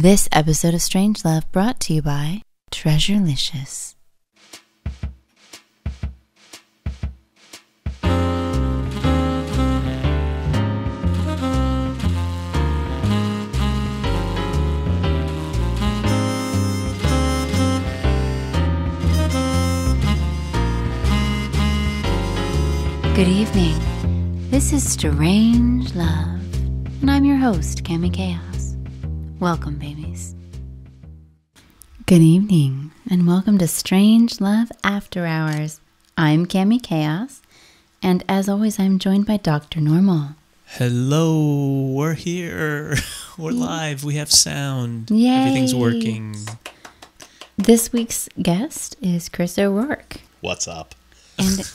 This episode of Strange Love brought to you by Treasurelicious. Good evening. This is Strange Love, and I'm your host, Cami Kaos. Welcome, babies. Good evening, and welcome to Strange Love After Hours. I'm Cami Kaos, and as always, I'm joined by Dr. Normal. Hello, we're here. We're live. We have sound. Yay. Everything's working. This week's guest is Chris O'Rourke. What's up? And,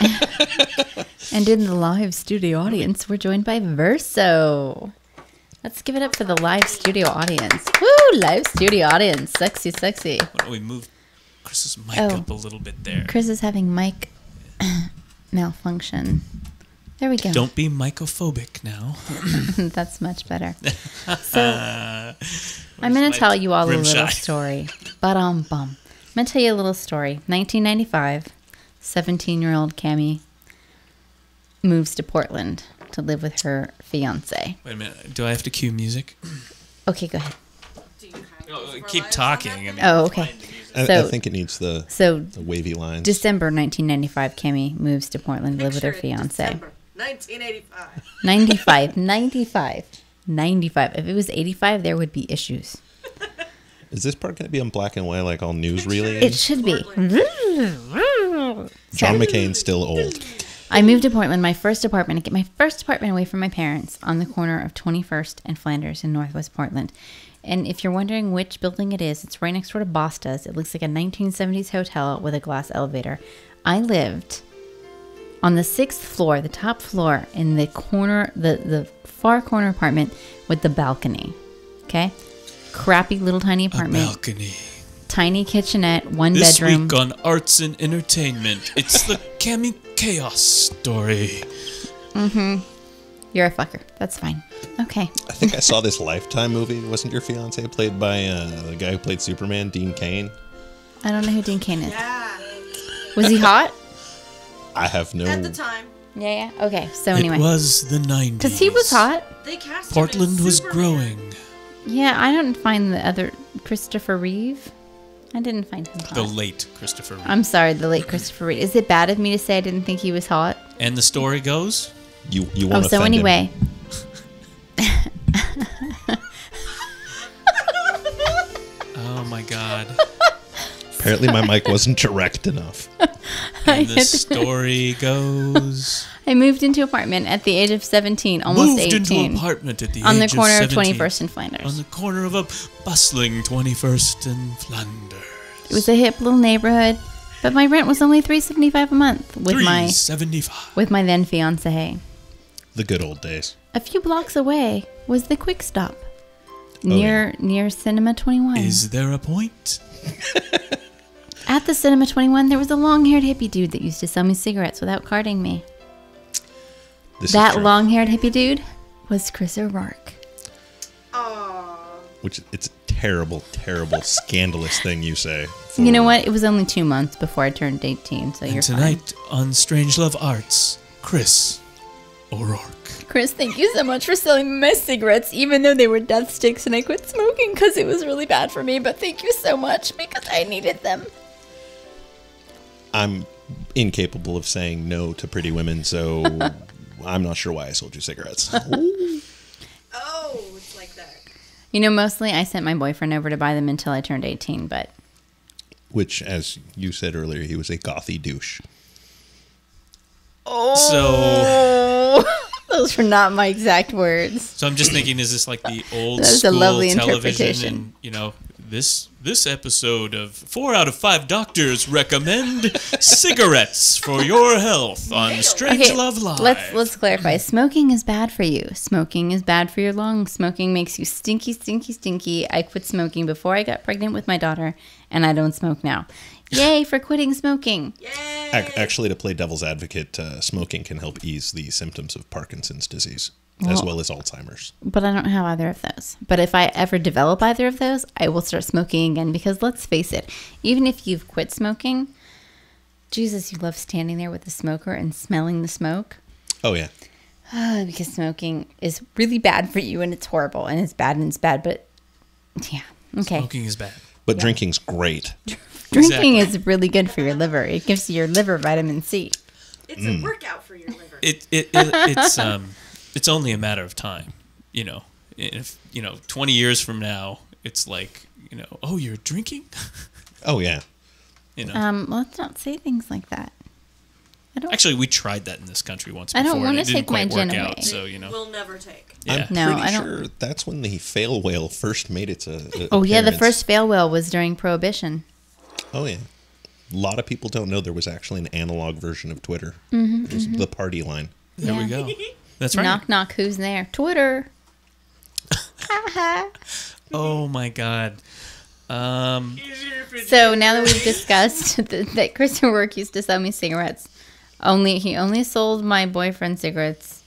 and in the live studio audience, we're joined by Verso. Let's give it up for the live studio audience. Woo! Live studio audience. Sexy, sexy. Why don't we move Chris's mic Oh. up a little bit there? Chris is having mic malfunction. There we go. Don't be microphobic now. That's much better. So Uh, I'm going to tell you all a little shot? story. But um bum. I'm going to tell you a little story. 1995, 17 year old Cami moves to Portland to live with her fiance. wait a minute. Do I have to cue music? Okay, go ahead. Oh, keep talking. I mean, Oh, okay. I, So- I think it needs the, So the wavy lines. December 1995, Cami moves to Portland to live with her fiance. December 1985. 95, 95, 95. If it was 85, there would be issues. Is this part going to be in black and white, like all newsreely? It should be. John McCain's still old. I moved to Portland, my first apartment, to get my first apartment away from my parents on the corner of 21st and Flanders in Northwest Portland. And if you're wondering which building it is, it's right next door to Basta's. It looks like a 1970s hotel with a glass elevator. I lived on the sixth floor, the top floor, in the corner, the, the far corner apartment with the balcony. Okay? Crappy little tiny apartment. a balcony. tiny kitchenette, one This bedroom. week on Arts and Entertainment, it's the Cami Kaos story. Mm-hmm. You're a fucker. That's fine. Okay. I think I saw this Lifetime movie. Wasn't your fiance played by uh, the guy who played Superman, Dean Cain? I don't know who Dean Cain is. Yeah, Was he hot? I have no. at the time, Yeah, yeah. Okay, so anyway. It was the 90s. Because he was hot. they cast him Portland as was Superman. growing. Yeah, I don't find the other Christopher Reeve. I didn't find him hot. The late Christopher Reeve. I'm sorry, the late Christopher Reeve. Is it bad of me to say I didn't think he was hot? and the story goes You you Oh, want to so anyway. Oh my god. Apparently, my mic wasn't direct enough. And the story goes I moved into apartment at the age of 17, almost moved 18. into apartment at the on the corner of, 17, 21st and Flanders. on the corner of a bustling 21st and Flanders. It was a hip little neighborhood, but my rent was only 375 a month with my 375. with my then fiance. The good old days. A few blocks away was the Quick Stop Oh, near near Cinema 21. Is there a point? At the Cinema 21, there was a long-haired hippie dude that used to sell me cigarettes without carding me. This That long-haired hippie dude was Chris O'Rourke. Aw, Which it's a terrible, terrible, scandalous thing you say. for- You know what? It was only two months before I turned 18, so you're And tonight on Strange Love Arts, Chris O'Rourke. Chris, thank you so much for selling me my cigarettes, even though they were death sticks and I quit smoking because it was really bad for me. But thank you so much because I needed them. I'm incapable of saying no to pretty women, so I'm not sure why I sold you cigarettes. oh, it's like that. You know, mostly I sent my boyfriend over to buy them until I turned 18, but Which, as you said earlier, he was a gothy douche. Oh. So, those were not my exact words. so I'm just thinking, is this like the old That is a school lovely television? interpretation. And you know, this this episode of four out of five doctors recommend cigarettes for your health on Strange Love Live. Let's let's clarify. Smoking is bad for you. Smoking is bad for your lungs. Smoking makes you stinky, stinky, stinky. I quit smoking before I got pregnant with my daughter, and I don't smoke now. Yay for quitting smoking. Yay! Actually, to play devil's advocate, uh, smoking can help ease the symptoms of Parkinson's disease as Well- well as Alzheimer's. But I don't have either of those. But if I ever develop either of those, I will start smoking again because let's face it, even if you've quit smoking, Jesus, you love standing there with the smoker and smelling the smoke. Oh yeah, Uh, because smoking is really bad for you and it's horrible and it's bad and it's bad. But yeah, okay. Smoking is bad. but drinking's great. Drinking Exactly. is really good for your liver. It gives your liver vitamin C. It's Mm. a workout for your liver. It, it, it it's um it's only a matter of time. You know, if you know, twenty years from now, it's like you know, oh, you're drinking. Oh yeah, You know, Um, let's not say things like that. I don't. actually, we tried that in this country once I don't wanna take my quite work gin out. So you know, we'll never take. yeah. I'm No, pretty I don't- sure that's when the fail whale first made its uh, a oh yeah, the first fail whale was during Prohibition. Oh yeah, a lot of people don't know there was actually an analog version of Twitter. Mm-hmm, It was the party line. there we go. That's right. Knock knock. Who's there? Twitter. Oh my god. Um, So now that we've discussed that, that Christopher O'Rourke used to sell me cigarettes, only he only sold my boyfriend cigarettes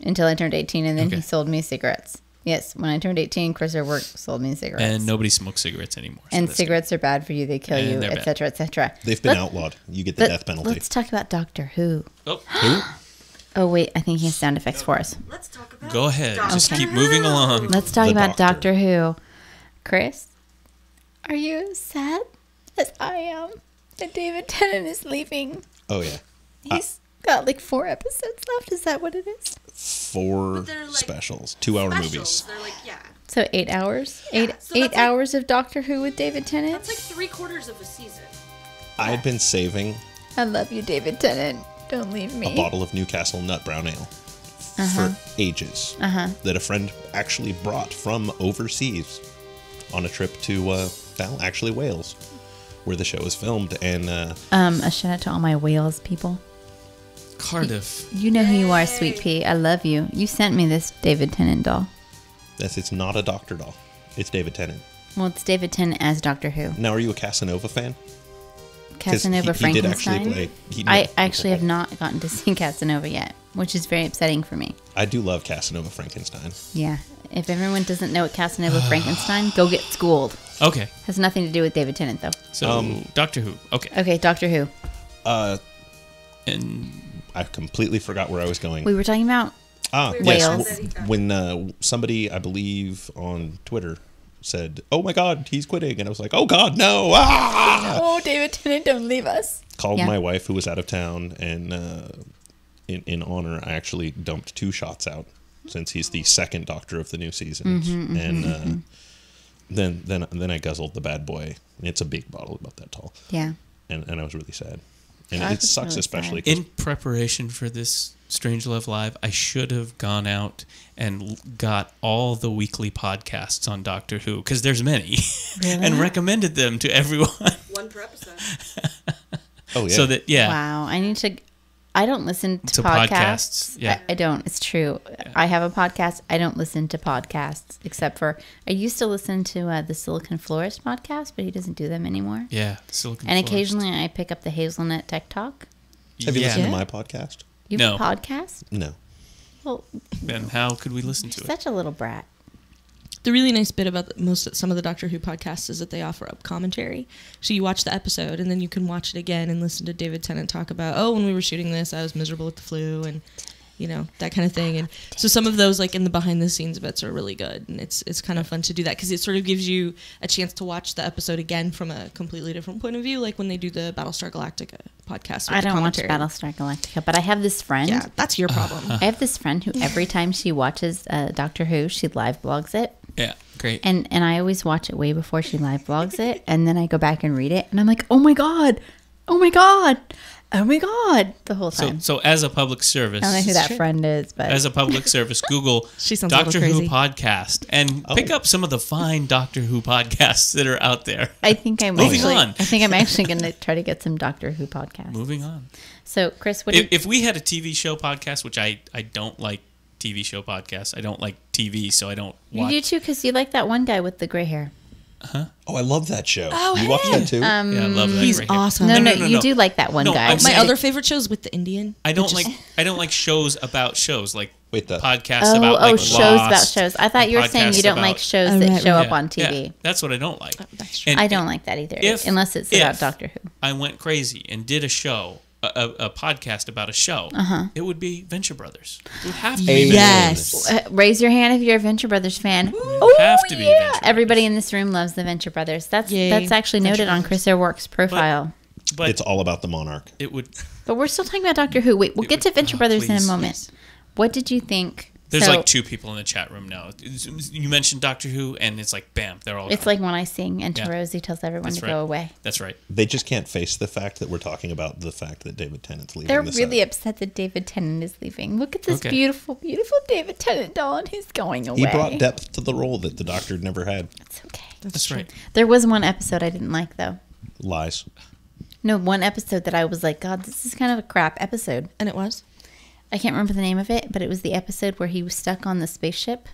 until I turned eighteen, and then Okay. he sold me cigarettes. Yes, when I turned eighteen, Christopher O'Rourke sold me cigarettes. and nobody smokes cigarettes anymore. so and that's cigarettes are bad for you; they kill And you, they're bad. etc., etc. They've been Let- outlawed. You get the let- death penalty. Let's talk about Doctor Who. Oh. good. Who? Oh wait, I think he has sound effects for us. Let's talk about. Oh, go ahead. Just Doctor keep moving along. Let's talk The about Doctor. Doctor Who. Chris, are you sad as I am that David Tennant is leaving? Oh yeah, He's got like four episodes left. Is that what it is? four like specials, two-hour specials. movies. They're like, yeah. So eight hours, eight so eight like- hours of Doctor Who with David Tennant. That's like three quarters of a season. I had been saving I love you, David Tennant. Don't leave me. a bottle of Newcastle Nut Brown Ale for ages Uh-huh. that a friend actually brought from overseas on a trip to uh, well, actually Wales, where the show is filmed, and uh, Um, a shout out to all my Wales people. Cardiff. You know who you are, Sweet Pea. I love you. You sent me this David Tennant doll. Yes, it's not a Doctor doll. It's David Tennant. Well, it's David Tennant as Doctor Who. Now, are you a Casanova fan? Casanova he, he did actually Frankenstein. play. He, I actually have not gotten to see Casanova yet, which is very upsetting for me. I do love Casanova Frankenstein. Yeah. If everyone doesn't know what Casanova Frankenstein, go get schooled. Okay, Has nothing to do with David Tennant, though. so Um, Doctor Who. Okay, Okay, Doctor Who. Uh, and I completely forgot where I was going. We were talking about. Ah, Wales. yes. W- When uh, somebody, I believe, on Twitter said, "Oh my God, he's quitting," and I was like, "Oh God, no!" Ah! Oh, David Tennant, don't leave us. Called Yeah. my wife, who was out of town, and uh, in in honor, I actually dumped two shots out since he's the second Doctor of the new season, Mm-hmm, and uh, then then then I guzzled the bad boy. It's a big bottle, about that tall, Yeah. and and I was really sad. And I it sucks, really especially in preparation for this Strange Love Live, I should have gone out and got all the weekly podcasts on Doctor Who because there's many, and recommended them to everyone One per episode. oh yeah, so that yeah. Wow. I need to. I don't listen to, To podcasts. podcasts, yeah. I, I don't. It's true. I have a podcast. I don't listen to podcasts except for I used to listen to uh, the Silicon Florist podcast, but he doesn't do them anymore. Yeah, Silicon And Forest. occasionally I pick up the Hazelnut Tech Talk. have you yeah. listened to my podcast? You have No. a podcast? No. Well, Then how could we listen to it? such a little brat. The really nice bit about the, most some of the Doctor Who podcasts is that they offer up commentary. So you watch the episode and then you can watch it again and listen to David Tennant talk about, oh, when we were shooting this, I was miserable with the flu and you know that kind of thing. And so some of those like in the behind the scenes bits are really good and it's it's kind of fun to do that because it sort of gives you a chance to watch the episode again from a completely different point of view, like when they do the Battlestar Galactica podcast. with I don't watch commentary. Battlestar Galactica, but I have this friend. Yeah, that's your problem. I have this friend who every time she watches uh, Doctor Who, she live blogs it. Yeah, great. And and I always watch it way before she live blogs it, and then I go back and read it, and I'm like, oh my god, oh my god, oh my god, the whole so time. so as a public service, I don't know who that friend is, but as a public service, Google She sounds Doctor Who podcast and oh. pick up some of the fine Doctor Who podcasts that are out there. I think I'm Moving actually, on. I think I'm actually going to try to get some Doctor Who podcasts. Moving on. So, Chris, what do If, you, if we had a TV show podcast, which I I don't like TV show podcasts. I don't like TV, so I don't you do too? Because you like that one guy with the gray hair. Huh? Oh, I love that show. you watch that too? Um, Yeah, I love that. He's right awesome. No, no, No, no, no, you no. do like that one No, guy. I'm My saying- other favorite show is with the Indian. I don't like I don't like shows about shows like Wait, the- podcasts Oh, about oh, like shows about shows. I thought you were saying you don't about- like shows Oh, that right, show right. up on Yeah, TV. that's what I don't like. That's true. I don't like that either, if- unless it's about Doctor Who. I went crazy and did a show, a, a, a podcast about a show. Uh-huh. It would be Venture Brothers. It would have to be. Yes. Uh, raise your hand if you're a Venture Brothers fan. have to be yeah. Venture Everybody in this room loves the Venture Brothers. That's Yay, that's actually Venture noted on Chris O'Rourke's profile. But it's all about the monarch. it would. But we're still talking about Doctor Who. Wait, we'll It get to Venture oh, Brothers in a moment. yes. What did you think? There's So, like two people in the chat room now. You mentioned Doctor Who, and it's like bam, they're all. It's gone. like when I sing and Yeah. Rosie tells everyone That's to right. go away. That's right. They just can't face the fact that we're talking about the fact that David Tennant's leaving. They're the really set. upset that David Tennant is leaving. Look at this Okay. beautiful, beautiful David Tennant doll, and he's going away. He brought depth to the role that the Doctor never had. That's okay. That's right. There was one episode I didn't like though. Lies. No, one episode that I was like, God, this is kind of a crap episode. And it was. I can't remember the name of it, but it was the episode where he was stuck on the spaceship.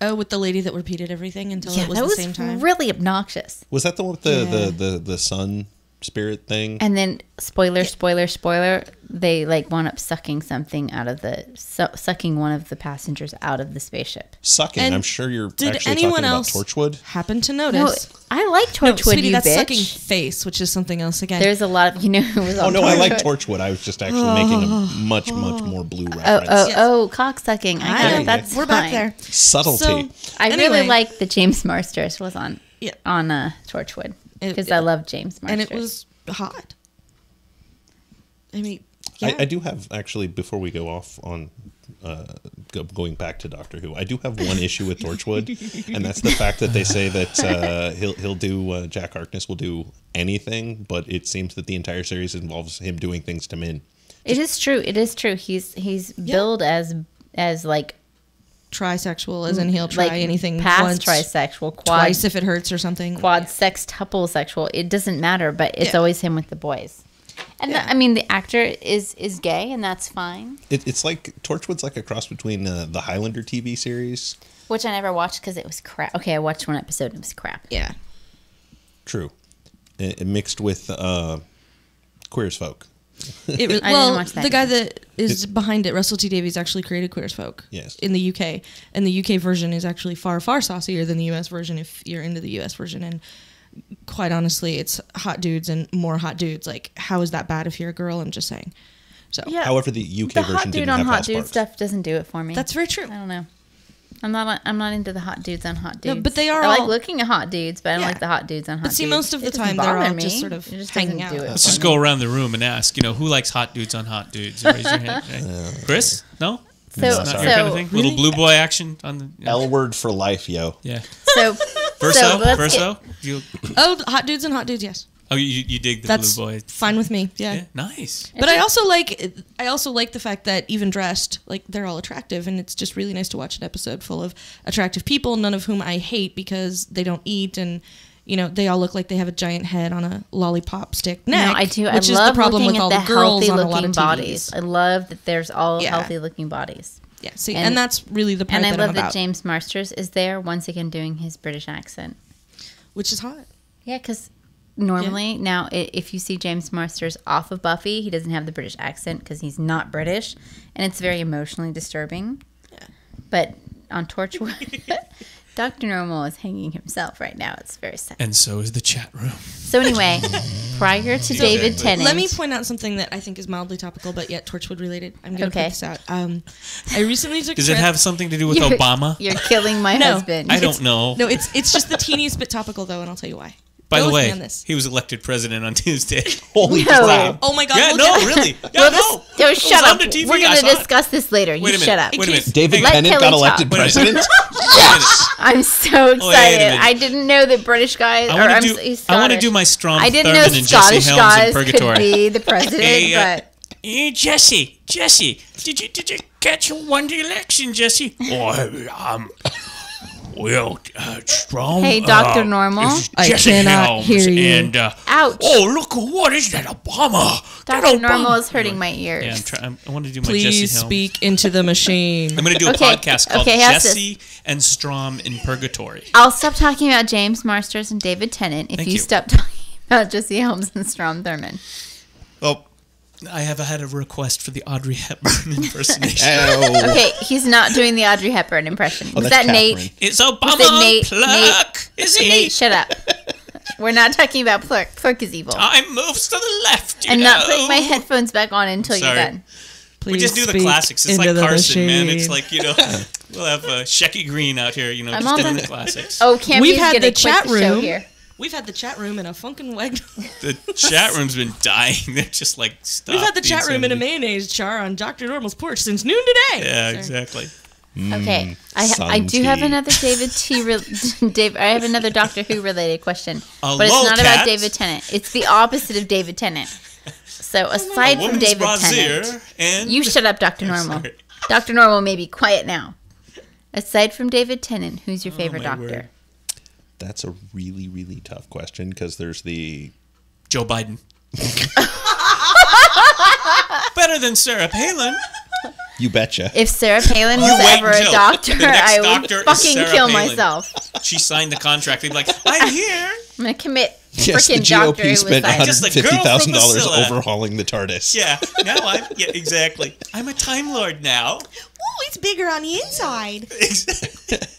Oh, with the lady that repeated everything until yeah, it was that the was same time. really obnoxious. Was that the one with the, Yeah. the, the, the sun spirit thing? And then, spoiler, spoiler, spoiler, they like wound up sucking something out of the su- sucking one of the passengers out of the spaceship. Sucking. And I'm sure you're Did actually anyone talking else about Torchwood. happen to notice? No, notice? I like Torchwood. No, Torchwood, sweetie, you that's bitch. sucking face, which is something else again. There's a lot of you know who was on Oh no, I like Torchwood. Torchwood. I was just actually making a much, much more blue Oh, reference. oh, Yes. oh, cock sucking. I I know. it. That's We're back fine. there. Subtlety. So, I anyway, really like the James Marsters was on Yeah. on uh, Torchwood It- because I love James Marsters. and it was hot. I mean, yeah. I, I do have actually before we go off on uh, go, going back to Doctor Who, I do have one issue with Torchwood, and that's the fact that they say that uh, he'll he'll do uh, Jack Harkness will do anything, but it seems that the entire series involves him doing things to men. It is true. It is true. He's he's billed as as like trisexual, as in he'll try like anything past once, trisexual, quad twice if it hurts or something. quad sextuple sexual. It doesn't matter, but it's Yeah. always him with the boys. And the- I mean, the actor is is gay, and that's fine. It, it's like Torchwood's like a cross between uh, the Highlander TV series. Which I never watched because it was crap. Okay, I watched one episode and it was crap. Yeah. True, it, it mixed with uh, Queer as Folk. It was, I didn't well, watch that the guy either. that is behind it, Russell T Davies, actually created Queer as Folk. Yes. In the UK, and the UK version is actually far far saucier than the US version. If you're into the US version, and quite honestly, it's hot dudes and more hot dudes. Like, how is that bad if you're a girl? I'm just saying. So Yeah. However, the UK the version hot dude didn't on have hot dude parts. stuff doesn't do it for me. that's very true. I don't know. I'm not. I'm not into the hot dudes on hot dudes. No, but they are I like looking at hot dudes, but I don't Yeah. like the hot dudes on hot dudes. But see, dudes. most of the It time, they're all me. just sort of It just hanging doesn't do out. it Let's just me. go around the room and ask. You know, who likes hot dudes on hot dudes? Raise your hand. Right? Chris? No. So, No, Not sorry. your kind of so, thing. Little blue boy action on the. yeah. L word for life, yo. Yeah. so, Verso. so let's Verso. You, Oh, hot dudes and hot dudes, yes. Oh, you, you dig the That's blue boy? fine with me. Yeah. Yeah. Nice. But I also like I also like the fact that even dressed, like they're all attractive, and it's just really nice to watch an episode full of attractive people, none of whom I hate because they don't eat, and you know they all look like they have a giant head on a lollipop stick No. I do. Which I is love the problem looking with all at the the girls healthy on a lot looking of bodies. TVs. I love that there's all Yeah. healthy looking bodies. Yeah, see, And- and, that's really the part And I that love I'm that about, James Marsters is there once again doing his British accent. which is hot. Yeah, because normally now if you see James Marsters off of Buffy, he doesn't have the British accent because he's not British, and it's very emotionally disturbing. Yeah. But on Torchwood, Doctor Normal is hanging himself right now. It's very sad. And so is the chat room. So anyway, prior to David Tennant, Let me point out something that I think is mildly topical, but yet Torchwood related. I'm going to Okay. point this out. Um, I recently took. Does a it have something to do with You're- Obama? You're killing my No. husband. I don't know. No, it's it's just the teeniest bit topical though, and I'll tell you why. By Go the way, this. he was elected president on Tuesday. Holy No. crap. Oh my god! yeah, no, at- really. Yeah, Well, no. this, oh, It was shut up. TV. We're going saw to it. discuss this later. Wait you a minute. shut up. Wait a minute. David Let Tennant Kelly got elected Wait a minute. president. Yes. I'm so excited. minute. I didn't know that British guys. I or want I'm to do. s- I want to do my strong. I didn't Thurmond know and Scottish Jesse Helms in guys Purgatory. could be the president, Hey, uh, but Hey, Jesse, Jesse, did you did you catch who won the election, Jesse? Oh, um, Well, uh, Strom. Hey, Dr. uh, Normal? I Jesse cannot Helms, hear you. And, uh, Ouch. Oh, look, what is that? Obama. That Dr. Normal Obama. is hurting my ears. Yeah, I'm trying. I want to do my Jesse Please Helms. speak into the machine. I'm going to do a Okay, podcast called okay, how's this? Jesse and Strom in Purgatory. I'll stop talking about James Marsters and David Tennant if you, you. stop talking about Jesse Helms and Strom Thurmond. Oh, I have had a request for the Audrey Hepburn impersonation. Ow. Okay, he's not doing the Audrey Hepburn impression. Was Oh, that's that Nate? It's Obama it Nate- Pluck. Is he? Nate, shut up. We're not talking about Plurk. Plurk is evil. Time moves to the left. You I'm not know. putting my headphones back on until Sorry. you're done. Please We just do the classics. It's like the Carson, man. It's like you know, we'll have uh, Shecky Greene out here. You know, I'm just doing done. the classics. Oh, can't We've we had get the a quick chat show room. here? We've had the chat room in a funkin' wag. The chat room's been dying. They're just like stop. We've had the being chat so room in a mayonnaise jar on Dr. Normal's porch since noon today. Yeah, Sorry. exactly. Okay, mm, I, ha- I do have another David T. Re- Dave, I have another Doctor Who related question, A but it's not about. David Tennant. It's the opposite of David Tennant. So oh aside from David Tennant, and you shut up, Doctor Normal. Doctor Normal may be quiet now. Aside from David Tennant, who's your oh, favorite Oh, Doctor? word. That's a really, really tough question because there's the Joe Biden. Better than Sarah Palin. you betcha. If Sarah Palin was ever a doctor, I would doctor is fucking Sarah kill Palin. myself. She signed the contract. They'd be like, I'm here. I'm gonna commit Yes, the freaking Doctor Who GOP spent suicide. Just $150,000 the girl from Priscilla. overhauling the TARDIS. Yeah. Now I'm. Yeah, exactly. I'm a Time Lord now. Ooh, it's bigger on the inside.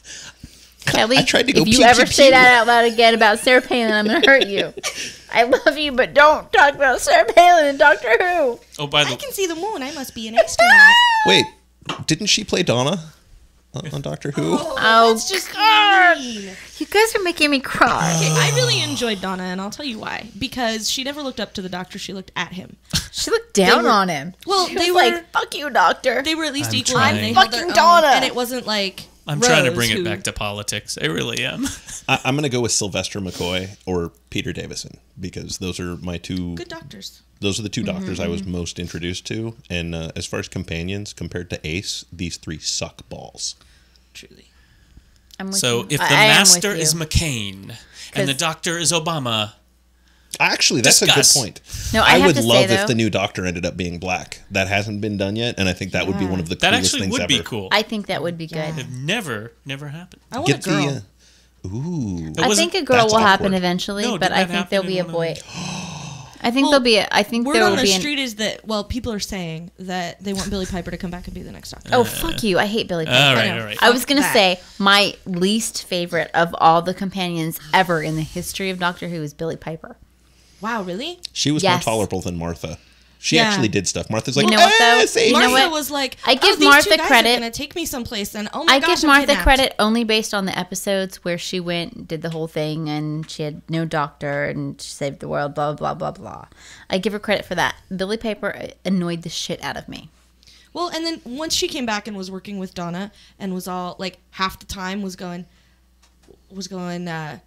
Kelly, I tried to go if you pew, ever pew, say pew. that out loud again about Sarah Palin, I'm gonna hurt you. I love you, but don't talk about Sarah Palin and Doctor Who. Oh, by the way I can see the moon. I must be an astronaut. Wait, didn't she play Donna on, on Doctor Who? Oh, oh It's just God. mean. you guys are making me cry. Okay, I really enjoyed Donna, and I'll tell you why. Because she never looked up to the doctor; she looked at him. She looked down were- on him. Well, She they was were- like, "Fuck you, Doctor." They were at least I'm equal. trying. I'm held their fucking own, Donna. and it wasn't like I'm trying to Rose, bring it back to politics. I really am. I, I'm going to go with Sylvester McCoy or Peter Davison because those are my two. good doctors. Those are the 2 doctors I Mm-hmm. was most introduced to. And uh, as far as companions, compared to Ace, these three suck balls. Truly. I'm with So you. if the I- I am with master is McCain and the doctor is Obama, Actually, that's Discuss. a good point. No, I I, would to say, love though- if the new Doctor ended up being black. That hasn't been done yet, and I think that would be one of the that coolest actually things would ever. be cool. I think that would be good. It never, never happened. I want Get a girl. the. Uh, ooh. I think a girl that's will happen eventually, No, but I think there'll be a boy. I think Well, there'll be. A, I think Word there on will the be. An, street is that well, people are saying that they want Billie Piper to come back and be the next doctor. oh fuck you! I hate Billie. Piper. All I right, know. all right. I was gonna that. say my least favorite of all the companions ever in the history of Doctor Who is Billie Piper. Wow, really? She was Yes. more tolerable than Martha. She Yeah. actually did stuff. Martha's like, You know what, though? "Eh, see?" You know Martha what? was like, I give oh, these Martha two guys credit. Are gonna take me someplace, and oh my I gosh, give I'm Martha kidnapped. credit only based on the episodes where she went, did the whole thing, and she had no doctor and she saved the world. Blah blah blah blah. I give her credit for that. Billie Piper annoyed the shit out of me. Well, and then once she came back and was working with Donna, and was all like half the time was going, was going. uh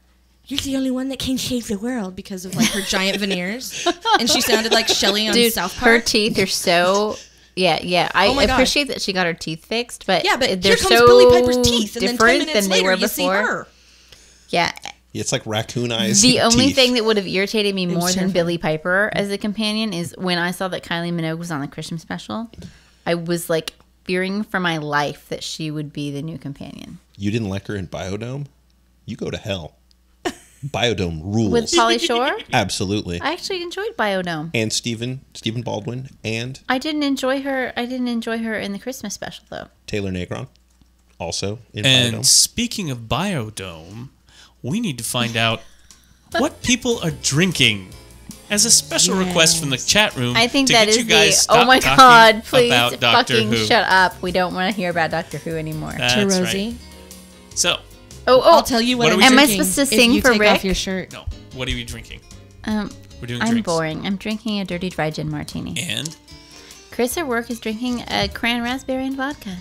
you're the only one that can save the world because of like her giant veneers, and she sounded like Shelly on Dude, South Park. her teeth are so. Yeah, yeah. I Oh my God. appreciate that she got her teeth fixed, but yeah, but they're here comes so Billie Piper's teeth, and then ten different minutes than they later were you see before. her. Yeah, It's like raccoon eyes. the only teeth. thing that would have irritated me more than. Billie Piper as a companion is when I saw that Kylie Minogue was on the Christmas special. I was like fearing for my life that she would be the new companion You didn't like her in Biodome? You go to hell. Biodome rules. with Pauly Shore. Absolutely. I actually enjoyed Biodome. and Stephen, Stephen Baldwin, and I didn't enjoy her. I didn't enjoy her in the Christmas special though. Taylor Negron, also in And Biodome. speaking of Biodome, we need to find out what people are drinking. As a special request from the chat room, I think to that get is you guys the. Oh my God! Please about Doctor fucking Who. shut up. We don't want to hear about Doctor Who anymore. That's to right. So, oh, oh. I'll tell you what, What are I'm we Am I drinking supposed to if sing you for take Rick? off your shirt. no, what are you drinking? Um, We're doing I'm drinks. boring. I'm drinking a dirty dry gin martini. And Chris O'Rourke is drinking a cran raspberry and vodka.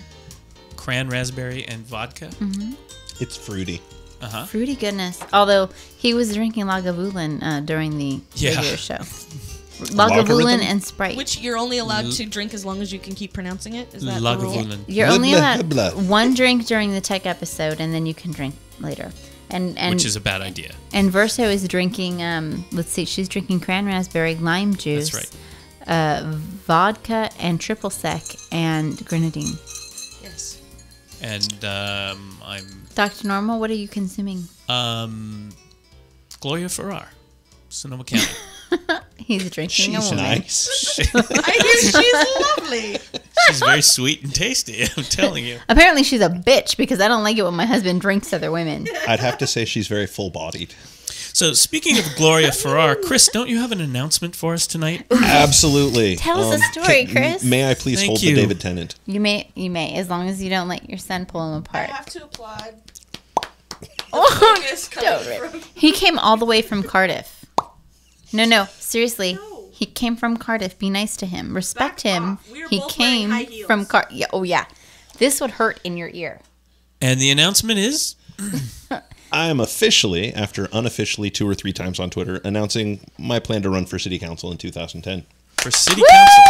cran raspberry and vodka. Mm-hmm. it's fruity. Uh huh. Fruity goodness. Although he was drinking Lagavulin uh, during the Yeah. radio show. Lagavulin and Sprite. Which you're only allowed to drink as long as you can keep pronouncing it. Is that the rule? You're only allowed blah, blah. one drink during the tech episode, and then you can drink later. And and which is a bad idea. and Verso is drinking. Um, let's see, she's drinking cran raspberry lime juice. That's right. Uh, vodka and triple sec and grenadine. Yes. And um, I'm Dr. Normal, what are you consuming? um, Gloria Ferrer, Sonoma County. He's drinking a She's woman. nice. I hear she's lovely. She's very sweet and tasty. I'm telling you. Apparently, she's a bitch because I don't like it when my husband drinks other women. I'd have to say she's very full-bodied. So speaking of Gloria Ferrer, Chris, don't you have an announcement for us tonight? Absolutely. Tell us a um, story, can- Chris. May I please Thank hold you. the David Tennant? You may, you may, as long as you don't let your son pull him I apart. have to applaud. Oh, don't from. He came all the way from Cardiff. No, no, seriously. No. He came from Cardiff. Be nice to him. Respect Back him. We He came from Car. Yeah, oh yeah. This would hurt in your ear. And the announcement is I am officially, after unofficially two or three times on Twitter, announcing my plan to run for city council in 2010. for City Council.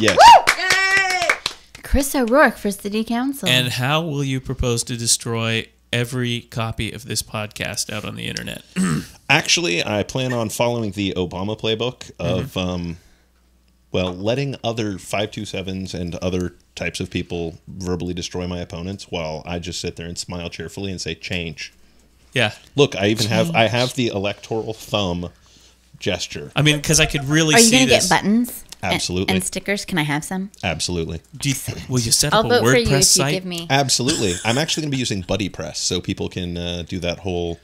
Yes. Yay! Chris O'Rourke for City Council. And how will you propose to destroy every copy of this podcast out on the internet? Actually, I plan on following the Obama playbook of, um, well, letting other 527s and other types of people verbally destroy my opponents while I just sit there and smile cheerfully and say, change. Yeah. Look, I even have I have the electoral thumb gesture. I mean, because I could really Are you see going to this. get buttons? And- Absolutely. And, stickers? Can I have some? Absolutely. Do you will you set I'll up a vote for you WordPress if site? you give me. Absolutely. I'm actually going to be using BuddyPress so people can uh, do that whole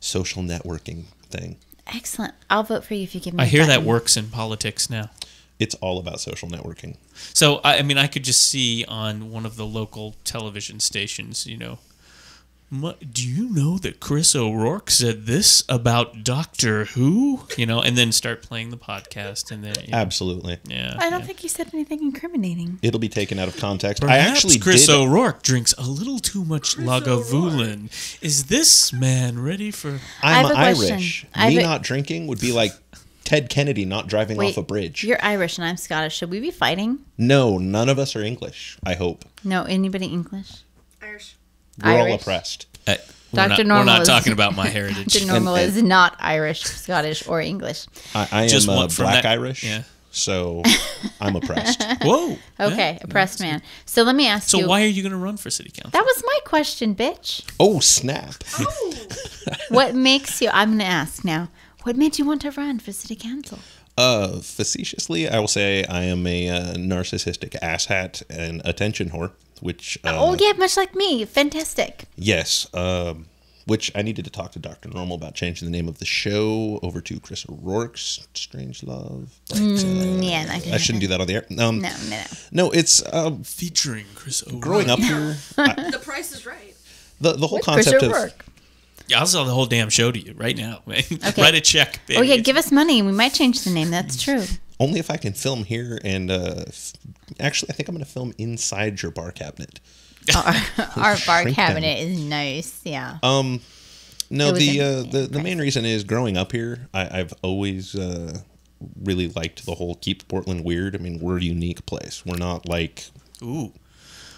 social networking thing. Excellent. I'll vote for you if you give me. I a hear that works in politics now. It's all about social networking. So I, I mean, I could just see on one of the local television stations, you know, "Mu- do you know that Chris O'Rourke said this about Doctor Who? You know, and then start playing the podcast, and then you know, Absolutely. yeah. I don't yeah. think you said anything incriminating. It'll be taken out of context. I Perhaps actually Chris did. O'Rourke drinks a little too much Lagavulin. Is this man ready for? I I'm have a question. Irish. Me a- not drinking would be like Ted Kennedy not driving off a bridge. You're Irish and I'm Scottish. Should we be fighting? No, none of us are English. I hope No, anybody English? Irish. we're all Irish. oppressed. Uh, we're Dr. not, we're not is- talking about my heritage. Dr. Normal and- is not Irish, Scottish, or English. I, I Just am uh, black that- Irish. yeah. So I'm oppressed. Whoa. Okay, Yeah. oppressed man. So let me ask So you. So why are you going to run for city council? That was my question, bitch. oh snap! Oh, What makes you? I'm going to ask now. What made you want to run for city council? Uh, facetiously, I will say I am a uh, narcissistic asshat and attention whore. Which uh, oh yeah, much like me. Fantastic. Yes. Um, which I needed to talk to Doctor Normal about changing the name of the show over to Chris O'Rourke's Strange Love. But, uh, yeah, that didn't I shouldn't do that on the air. Um, No, no, no. No, it's um, Featuring Chris O'Rourke. growing up here. I, the price is right. the the whole With Chris concept of Yeah, I'll sell the whole damn show to you right now. Okay. Write a check, baby. Oh yeah, give us money. We might change the name. That's true. only if I can film here and uh, f- actually I think I'm going to film inside your bar cabinet. Our, our bar Shrink cabinet is nice. Yeah. Um, no, the uh, the the main reason is growing up here. I, I've always uh, really liked the whole keep Portland weird. I mean, we're a unique place. We're not like Ooh.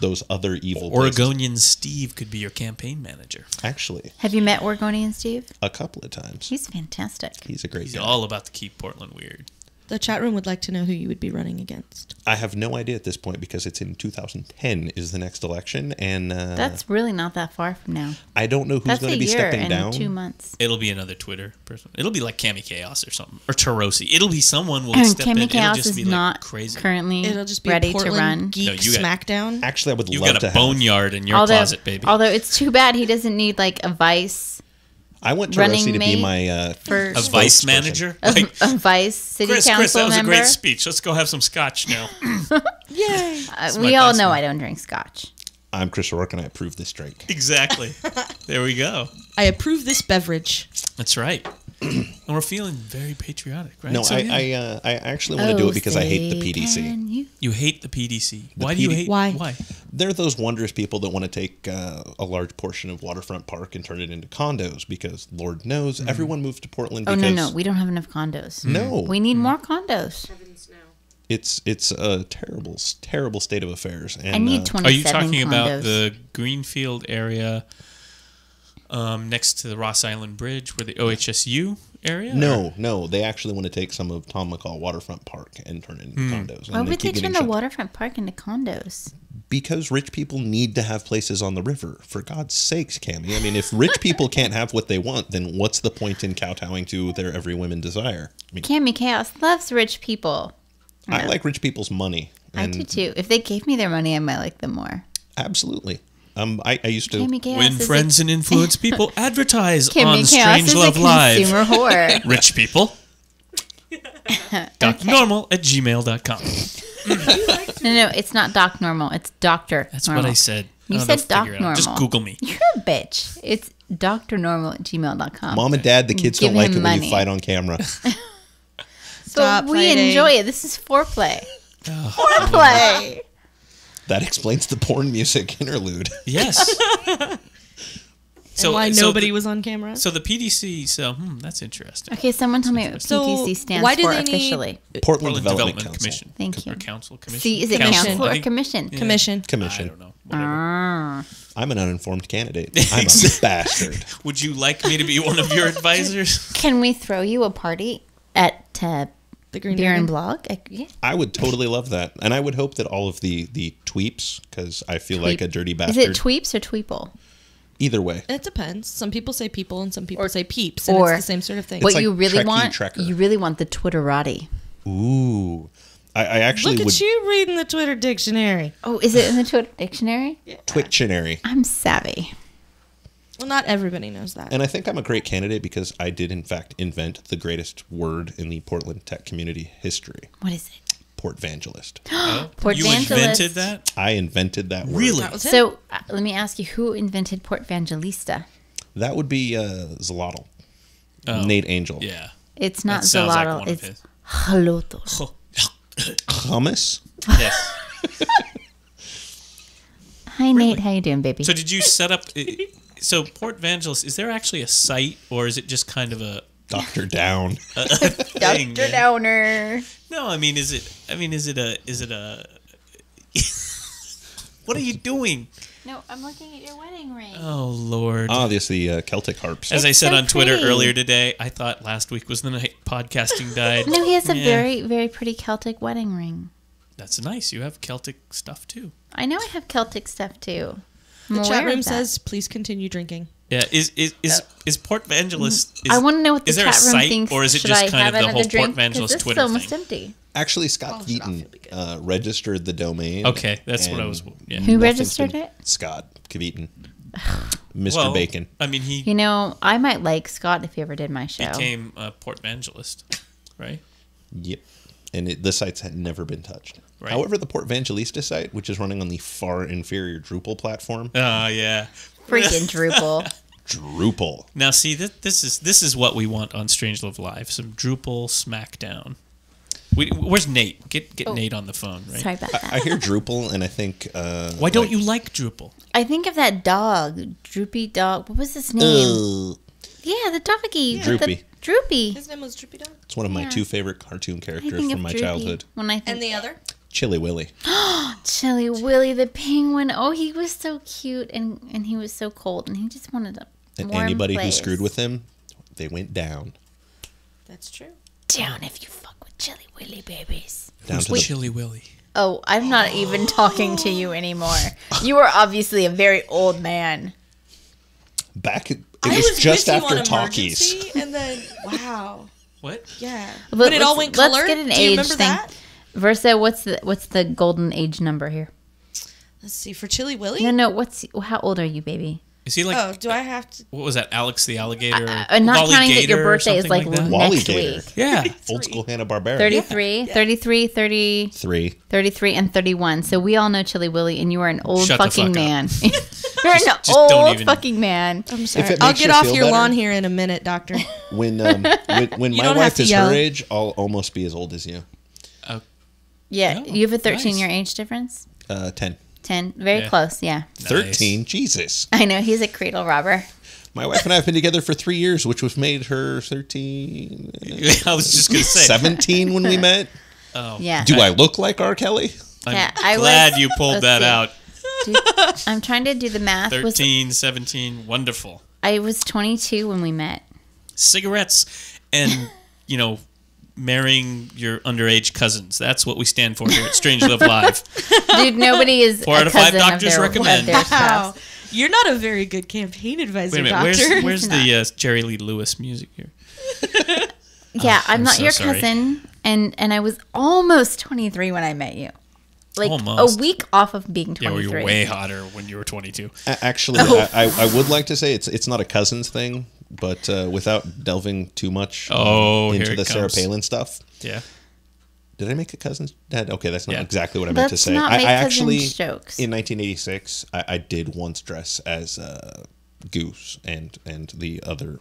those other evil places. Oregonian Steve could be your campaign manager. Actually, Have you met Oregonian Steve? a couple of times. He's fantastic. He's a great He's guy. all about to keep Portland weird. The chat room would like to know who you would be running against. I have no idea at this point because it's in 2010 is the next election, and uh, That's really not that far from now. I don't know who's That's going to be year stepping and down. two months. It'll be another Twitter person. It'll be like Cami Kaos or something. Or Tarosi. It'll be someone will step in. Cami It'll Kaos just is be like not crazy. currently It'll just be ready Portland to run. geek No, you got- smackdown. Actually, I would You've love got to a have. boneyard in your although, closet, baby. although it's too bad he doesn't need like a vice I want running to be my uh, for a vice manager? a, Like, a vice city Chris, council Chris, that was member. a great speech. Let's go have some scotch now. Yay! Uh, we all know man. I don't drink scotch. I'm Chris O'Rourke, and I approve this drink. exactly. There we go. I approve this beverage. That's right. And we're feeling very patriotic, right? No, So, I yeah. I, uh, I actually want to do it because I hate the Oh, PDC. you? you hate the PDC. Why do you hate? Why? Why? They're those wondrous people that want to take uh, a large portion of Waterfront Park and turn it into condos because Lord knows everyone moved to Portland Oh no, no, we don't have enough condos. No. we need more condos. Heavens no. it's it's a terrible terrible state of affairs. And I need uh, twenty. Are you talking condos. about the Greenfield area um, next to the Ross Island Bridge, where the OHSU area? No, no, they actually want to take some of Tom McCall Waterfront Park and turn it into condos. Why and would they keep turn the shut- waterfront park into condos? Because rich people need to have places on the river. For God's sakes, Cami. I mean, if rich people can't have what they want, then what's the point in kowtowing to their every woman desire? I mean, Cami Kaos loves rich people. I like rich people's money. I do too. If they gave me their money, I might like them more. Absolutely. Um, I, I used to. Cami Kaos When is friends a, and influence people advertise Cami on Kaos Strange is Love a Live. consumer whore. Rich people. DocNormal at gmail.com. no, no, it's not Doc Normal. It's Doctor. That's normal. what I said. You I said know, Doc figure it out. Just Google me. You're a bitch. It's drnormal at gmail.com. Mom and Dad, the kids Give don't like him it when money. you fight on camera. Stop but we fighting. enjoy it. This is foreplay. Oh, Foreplay. That explains the porn music interlude. Yes. So, why so nobody the, was on camera? So the PDC. So hmm, that's interesting. Okay, someone tell me what So, PDC stands why do for they need- officially. Portland, Portland Development, Development, Council. Commission. Thank you. Or council commission. See, is it Commission. council or think- commission? yeah. Commission. I don't know. Whatever. Ah. I'm an uninformed candidate. I'm a bastard. Would you like me to be one of your advisors? Can we throw you a party at uh, the Green Beer and Blog? I, yeah. I would totally love that, and I would hope that all of the the tweeps, because I feel like a dirty bastard. Is it tweeps or tweeple? Either way, It depends. Some people say people and some people Or- say peeps, and or- it's the same sort of thing. what like you really want? Trekker. You really want the Twitterati. ooh, I, I actually Look would at you reading the Twitter dictionary. Oh, is it in the Twitter dictionary? Twitchinary. I'm savvy. Well, not everybody knows that. And I think I'm a great candidate because I did, in fact, invent the greatest word in the Portland tech community history What is it? Portvangelist. Oh, Port you invented that? I invented that word. Really? that. So uh, let me ask you, who invented Port Vangelista? That would be uh, Zlotl. Oh, Nate Angel. Yeah. It's not That sounds like Xolotl. one of it's his. Halotl. Hummus? yes. Hi Nate, how you doing, baby? So did you set up? So Port Vangelis, is there actually a site, or is it just kind of a, Dr. Down. a thing? Dr. Downer. No, I mean, is it? I mean, is it a? Is it a? what are you doing? No, I'm looking at your wedding ring. Oh Lord! Obviously, uh, Celtic harps. As I said so on Twitter pretty. earlier today, I thought last week was the night podcasting died. No, he has a Yeah. very, very pretty Celtic wedding ring. That's nice. You have Celtic stuff too. I know I have Celtic stuff too. I'm the chat room says, "Please continue drinking." Yeah. Is is is, is Port Vangelis? Is, I want to know what the is there chat a room site, thinks. or is it Should just I kind have of the another whole Port drink? 'Cause Vangelis this Twitter is almost thing? empty. Actually, Scott Polish it off, Kveton it'll be good. uh, registered the domain. Okay, that's what I was. Yeah. Who registered it? Scott Kveton. Mr. Well, Bacon. I mean, he You know, I might like Scott if he ever did my show. became a Port Vangelist, right? Yep. And it, the sites had never been touched. Right. However, the Port Vangelista site, which is running on the far inferior Drupal platform, Oh yeah. Freaking Drupal. Drupal. Now see this this is this is what we want on Strange Love Live. Some Drupal smackdown. We, where's Nate? Get get Oh. Nate on the phone, right? Sorry about that. I hear Drupal, and I think. Uh, Why don't like, you like Drupal? I think of that dog, Droopy Dog. What was his name? Ugh. yeah, the doggy. Droopy. The, Droopy. His name was Droopy Dog. It's one of my Yeah. two favorite cartoon characters from my Droopy childhood. When I think And the other? Chilly Willy. Chilly Willy the penguin. Oh, he was so cute and and he was so cold and he just wanted a And warm anybody place. who screwed with him, they went down. That's true. down if you fuck with Chilly Willy babies. Down Who's to the Chilly Willy? Oh, I'm not even talking to you anymore. You are obviously a very old man. back. It was, just with you after on talkies. And then wow, What? yeah. But when it all let's- went let's get an Do age remember thing. that? Verso, what's the what's the golden age number here? Let's see for Chilly Willy. No, no. What's how old are you, baby? Is he like? oh, do I have to? What was that? Alex the alligator? Uh, not Wally counting that your birthday is something like. Wally next Gator. week. Yeah. Old school Hanna Barbera. 33, 33, 30, Three. 33, and 31. So we all know Chilly Willy, and you are an old Shut the fucking fuck up. man. You're an just old even- fucking man. I'm sorry. I'll get you off your better. lawn here in a minute, doctor. When um, when, when my wife is yell. her age, I'll almost be as old as you. Yeah, Oh, you have a 13 nice. year age difference? Uh, 10. 10. Very Yeah. close, yeah. Nice. 13. Jesus. I know, he's a cradle robber. My wife and I have been together for three years, which was made her 13, I was just gonna say. 17 when we met. Oh, Yeah. Do I look like R. Kelly? I'm Yeah, I glad was- you pulled that see. out. Dude, I'm trying to do the math. Was, 13, 17, wonderful. I was 22 when we met. Cigarettes and, you know, marrying your underage cousins. That's what we stand for here at Strange Love Live. Dude, nobody is Four a out of five doctors of their, recommend. Of their spouse. You're not a very good campaign advisor, Wait a minute, doctor. where's, where's the uh, Jerry Lee Lewis music here? Yeah, I'm, I'm not so your sorry. cousin, and and I was almost 23 when I met you, like Almost. a week off of being Yeah, 23. well, you're way hotter when you were 22. Actually, Oh. I, I, I would like to say it's it's not a cousins thing, but uh, without delving too much Oh, into the it Sarah. Palin stuff. Yeah. Did I make a cousin's dad? Okay, that's not Yeah. exactly what I meant to Let's say. not I, make I cousins actually, jokes. in 1986, I, I did once dress as uh, Goose and and the other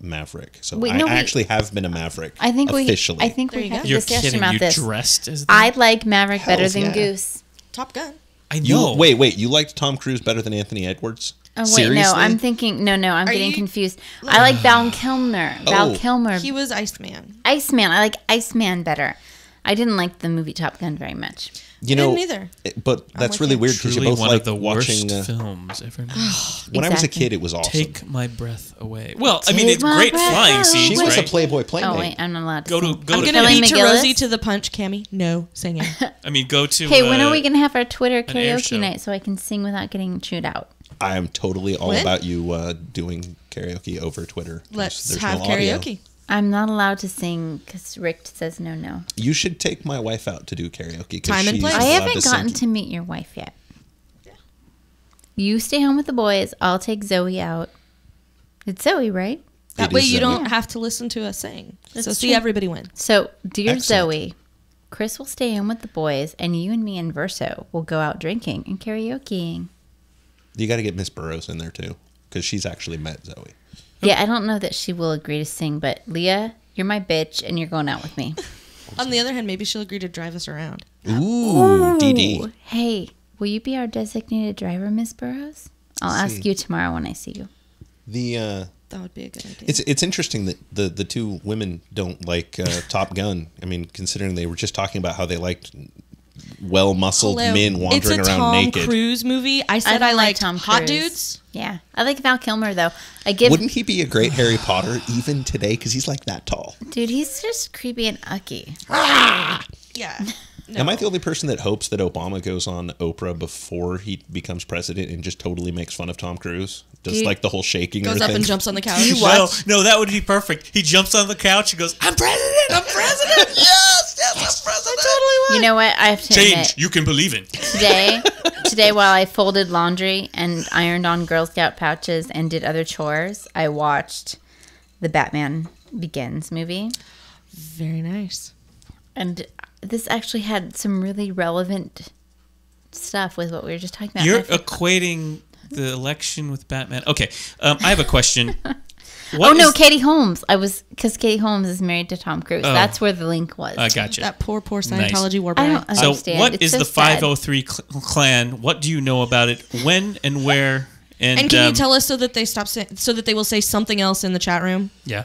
Maverick. So Wait, I, no, I we- actually have been a Maverick. I think officially. we. I think There we you had You're discussion kidding. about You this. dressed as I like Maverick better than yeah. Goose. Top Gun. I know. You know. wait, wait. You liked Tom Cruise better than Anthony Edwards? Oh wait, Seriously? no, I'm thinking. No, no, I'm Are getting you- confused. I like Val Kilmer. Val Oh. Kilmer. He was Iceman. Iceman. I like Iceman better. I didn't like the movie Top Gun very much. You know, didn't either. it- but that's with really you. weird because you Truly both one like of the watching. worst Uh, films ever made. when I was a Exactly. kid, it was awesome. Take my breath away. Well, I mean, Take it's my great breath flying away. scenes, she was right? a Playboy playmate. Oh wait, I'm not allowed to. Go to- sing. go I'm to- gonna Kelly beat you McGillis? Rosie to the punch, Cami. No singing. I mean, go to. Hey, when uh, are we gonna have our Twitter air karaoke night so I can sing without getting chewed out? I am totally all When? about you uh, doing karaoke over Twitter. There's- Let's there's have no audio. karaoke. I'm not allowed to sing because Rick says no, no. You should take my wife out to do karaoke. 'cause Time and place. I haven't to gotten sing. to meet your wife yet. Yeah. You stay home with the boys. I'll take Zoe out. It's Zoe, right? That It way you Zoe. don't have to listen to us sing. That's so see true. everybody win. So, dear Excellent. Zoe, Chris will stay home with the boys, and you and me and Verso will go out drinking and karaokeing. You got to get Miss Burrows in there too, because she's actually met Zoe. Yeah, I don't know that she will agree to sing, but Leah, you're my bitch, and you're going out with me. On the other hand, maybe she'll agree to drive us around. Ooh, DD. Hey, will you be our designated driver, Miss Burrows? I'll ask you tomorrow when I see you. The uh, That would be a good idea. it's it's interesting that the the two women don't like uh, Top Gun. I mean, considering they were just talking about how they liked well muscled Hello. men wandering it's a around Tom naked. Cruise movie. I said I, don't like Tom hot Cruise. dudes. Yeah, I like Val Kilmer though. I give Wouldn't he be a great Harry Potter even today? Because he's like that tall. dude. He's just creepy and ucky. Ah! Yeah. No. Am I the only person that hopes that Obama goes on Oprah before he becomes president and just totally makes fun of Tom Cruise? Does like the whole shaking Goes or up thing? and jumps on the couch. No, no, that would be perfect. He jumps on the couch and goes, "I'm president. I'm president. yes, yes, I'm president." You know what? I have to Change. admit, You can believe it. today, today while I folded laundry and ironed on Girl Scout pouches and did other chores, I watched the Batman Begins movie, Very nice. and this actually had some really relevant stuff with what we were just talking about. You're equating the election with Batman. Okay, um, I have a question. oh no, is- Katie Holmes. I was because Katie Holmes is married to Tom Cruise. Oh. That's where the link was. I gotcha. That poor, poor Nice. Scientology war I don't So, understand. what It's is so the sad. 503 cl- clan? What do you know about it? When and where? And, And can um, you tell us so that they stop say, so that they will say something else in the chat room? Yeah.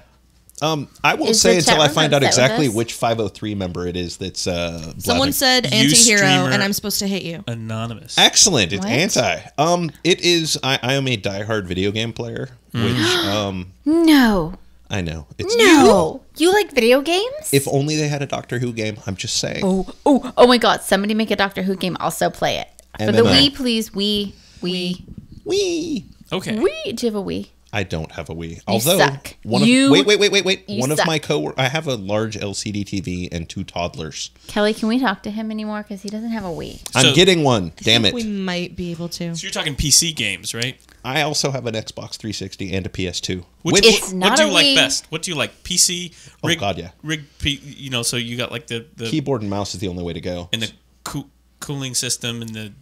Um, I won't Is say until I find out exactly which 503 member it is that's uh Someone blabbing. said You anti-hero, and I'm supposed to hate you. Anonymous. Excellent. It's What? anti. Um, it is. I, I am a diehard video game player, Mm. which um, No, I know. It's no. You like video games? If only they had a Doctor Who game. I'm just saying. Oh, oh, oh my God! Somebody make a Doctor Who game. Also play it for the MMO. Wii, please. Wii, Wii, Wee. Okay. Wii. Do you have a Wii? I don't have a Wii. Although suck. one of You- wait, wait, wait, wait, wait. you One of my co I have a large LCD TV and two toddlers. Kelly, can we talk to him anymore? Because he doesn't have a Wii. I'm getting one. Damn think it. We might be able to. So you're talking PC games, right? I also have an Xbox 360 and a PS2. Which, Which, It's what, not what do a you like Wii. best? What do you like? PC, Oh, rig, God, yeah. rig, you know, so you got like the the keyboard and mouse is the only way to go. and the coo- cooling system and the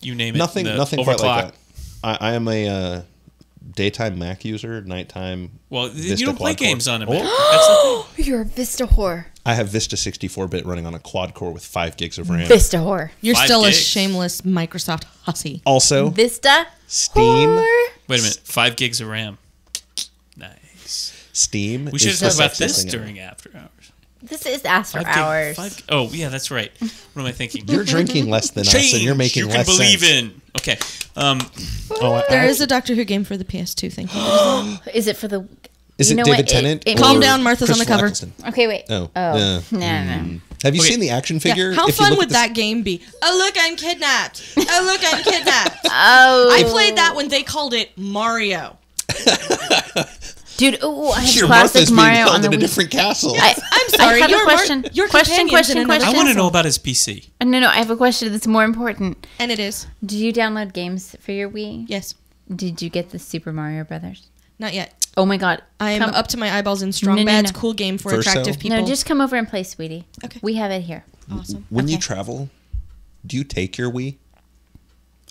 you name it. nothing, the nothing quite like overclock. that. I, I am a uh, daytime Mac user, nighttime. Well, Vista you don't play quad core. games on it. Oh. man. That's the thing. You're a Vista whore. I have Vista 64-bit running on a quad core with five gigs of RAM. Vista whore. You're Five still a shameless Microsoft hussy. Also, Vista Steam. whore. Wait a minute, five gigs of RAM. Nice. Steam. We should is talk the about this during after hours. This is after Five gig- hours. five- oh yeah, that's right. What am I thinking? You're drinking less than us, and you're Change making you can less believe sense. in. Okay. Um, Oh, I- There I- is a Doctor Who game for the PS2. Thank you. Is it for the? Is you it know David what? Tennant? it- or Calm down, Martha's on the cover. Eccleston? Okay, wait. Oh, oh, yeah. no, no. Have you Okay. seen the action figure? How If fun would at that game be? Oh look, I'm kidnapped. Oh look, I'm kidnapped. Oh, I played that when they called it Mario. dude. Oh, I have Your classic Martha's being Mario held on the in a Wii. different castle. I, I'm sorry. I have your a Mar- question. your question, question, question. I want to know about his PC. Uh, No, no, I have a question that's more important. And it is. Do you download games for your Wii? Yes. Did you get the Super Mario Brothers? Not yet. Oh my god. I am Come- up to my eyeballs in Strong No, no, Bad's no. cool game for Verso? attractive people. No, just come over and play, sweetie. Okay. We have it here. awesome. when you travel, do you take your Wii?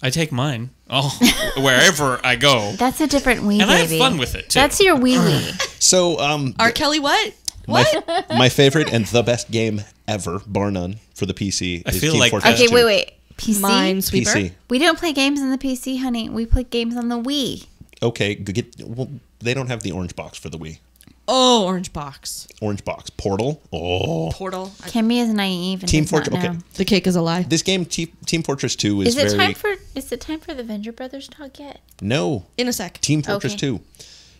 I take mine. Oh, wherever I go, That's a different Wii, and I have fun with it too. That's your Wee Wee. So, um, R. Kelly, what? my, my favorite and the best game ever, bar none, for the PC I is feel Team like Fortress okay, 2. wait, wait. PC. Minesweeper. PC. We don't play games on the PC, honey. We play games on the Wii. Okay, get well. They don't have the orange box for the Wii. Oh, Orange Box. Orange box Portal. Oh, Portal. I- Kimmy is naive and Team Fortress. Okay. The cake is a lie. this game Te- Team Fortress Two is, Is it very time for? Is it time for the Venture Brothers talk yet? no In a sec. Team Fortress Okay. Two.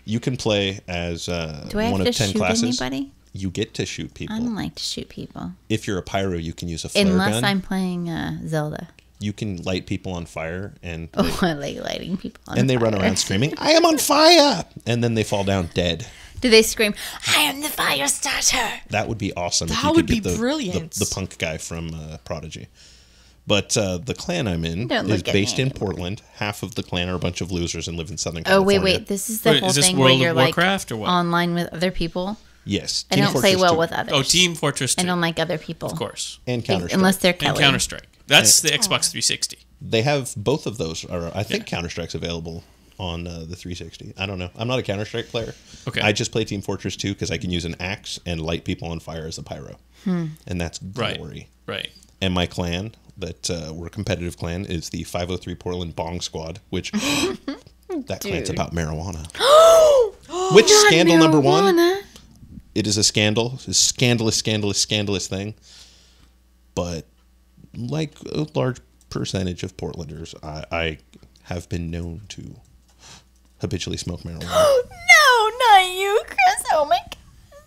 You can play as uh, Do I have one to of ten shoot classes. anybody? You get to shoot people. I don't like to shoot people If you're a pyro, you can use a flare unless gun. I'm playing uh, Zelda. You can light people on fire, and they, Oh, I like lighting people. On and they run around screaming, "I am on fire!" And then they fall down dead. Do they scream? I am the fire starter. That would be awesome. if That you would could get be the, brilliant. The, the punk guy from uh, Prodigy. But uh, the clan I'm in Don't is based me in. Portland. Half of the clan are a bunch of losers and live in Southern California. Oh wait, wait. This is the Wait, whole is this thing World where of you're like Warcraft or what? online with other people. Yes, I Team don't play well 2. with others. oh, Team Fortress I 2. don't like other people. of course. and Counter Strike. Unless they're And Counter Strike. That's the Xbox 360. they have both of those. Are I think Yeah. Counter Strike's available on uh, the 360. I don't know. I'm not a Counter Strike player. Okay. I just play Team Fortress 2 because I can use an axe and light people on fire as a pyro, Hmm. and that's glory. Right. And my clan, that uh, we're a competitive clan, is the 503 Portland Bong Squad, which that clan's about marijuana. which Not scandal number one? It is a scandal, it's a scandalous, scandalous, scandalous thing. But like a large percentage of Portlanders, I, I have been known to habitually smoke marijuana. Oh no, not you, Chris. Oh my god,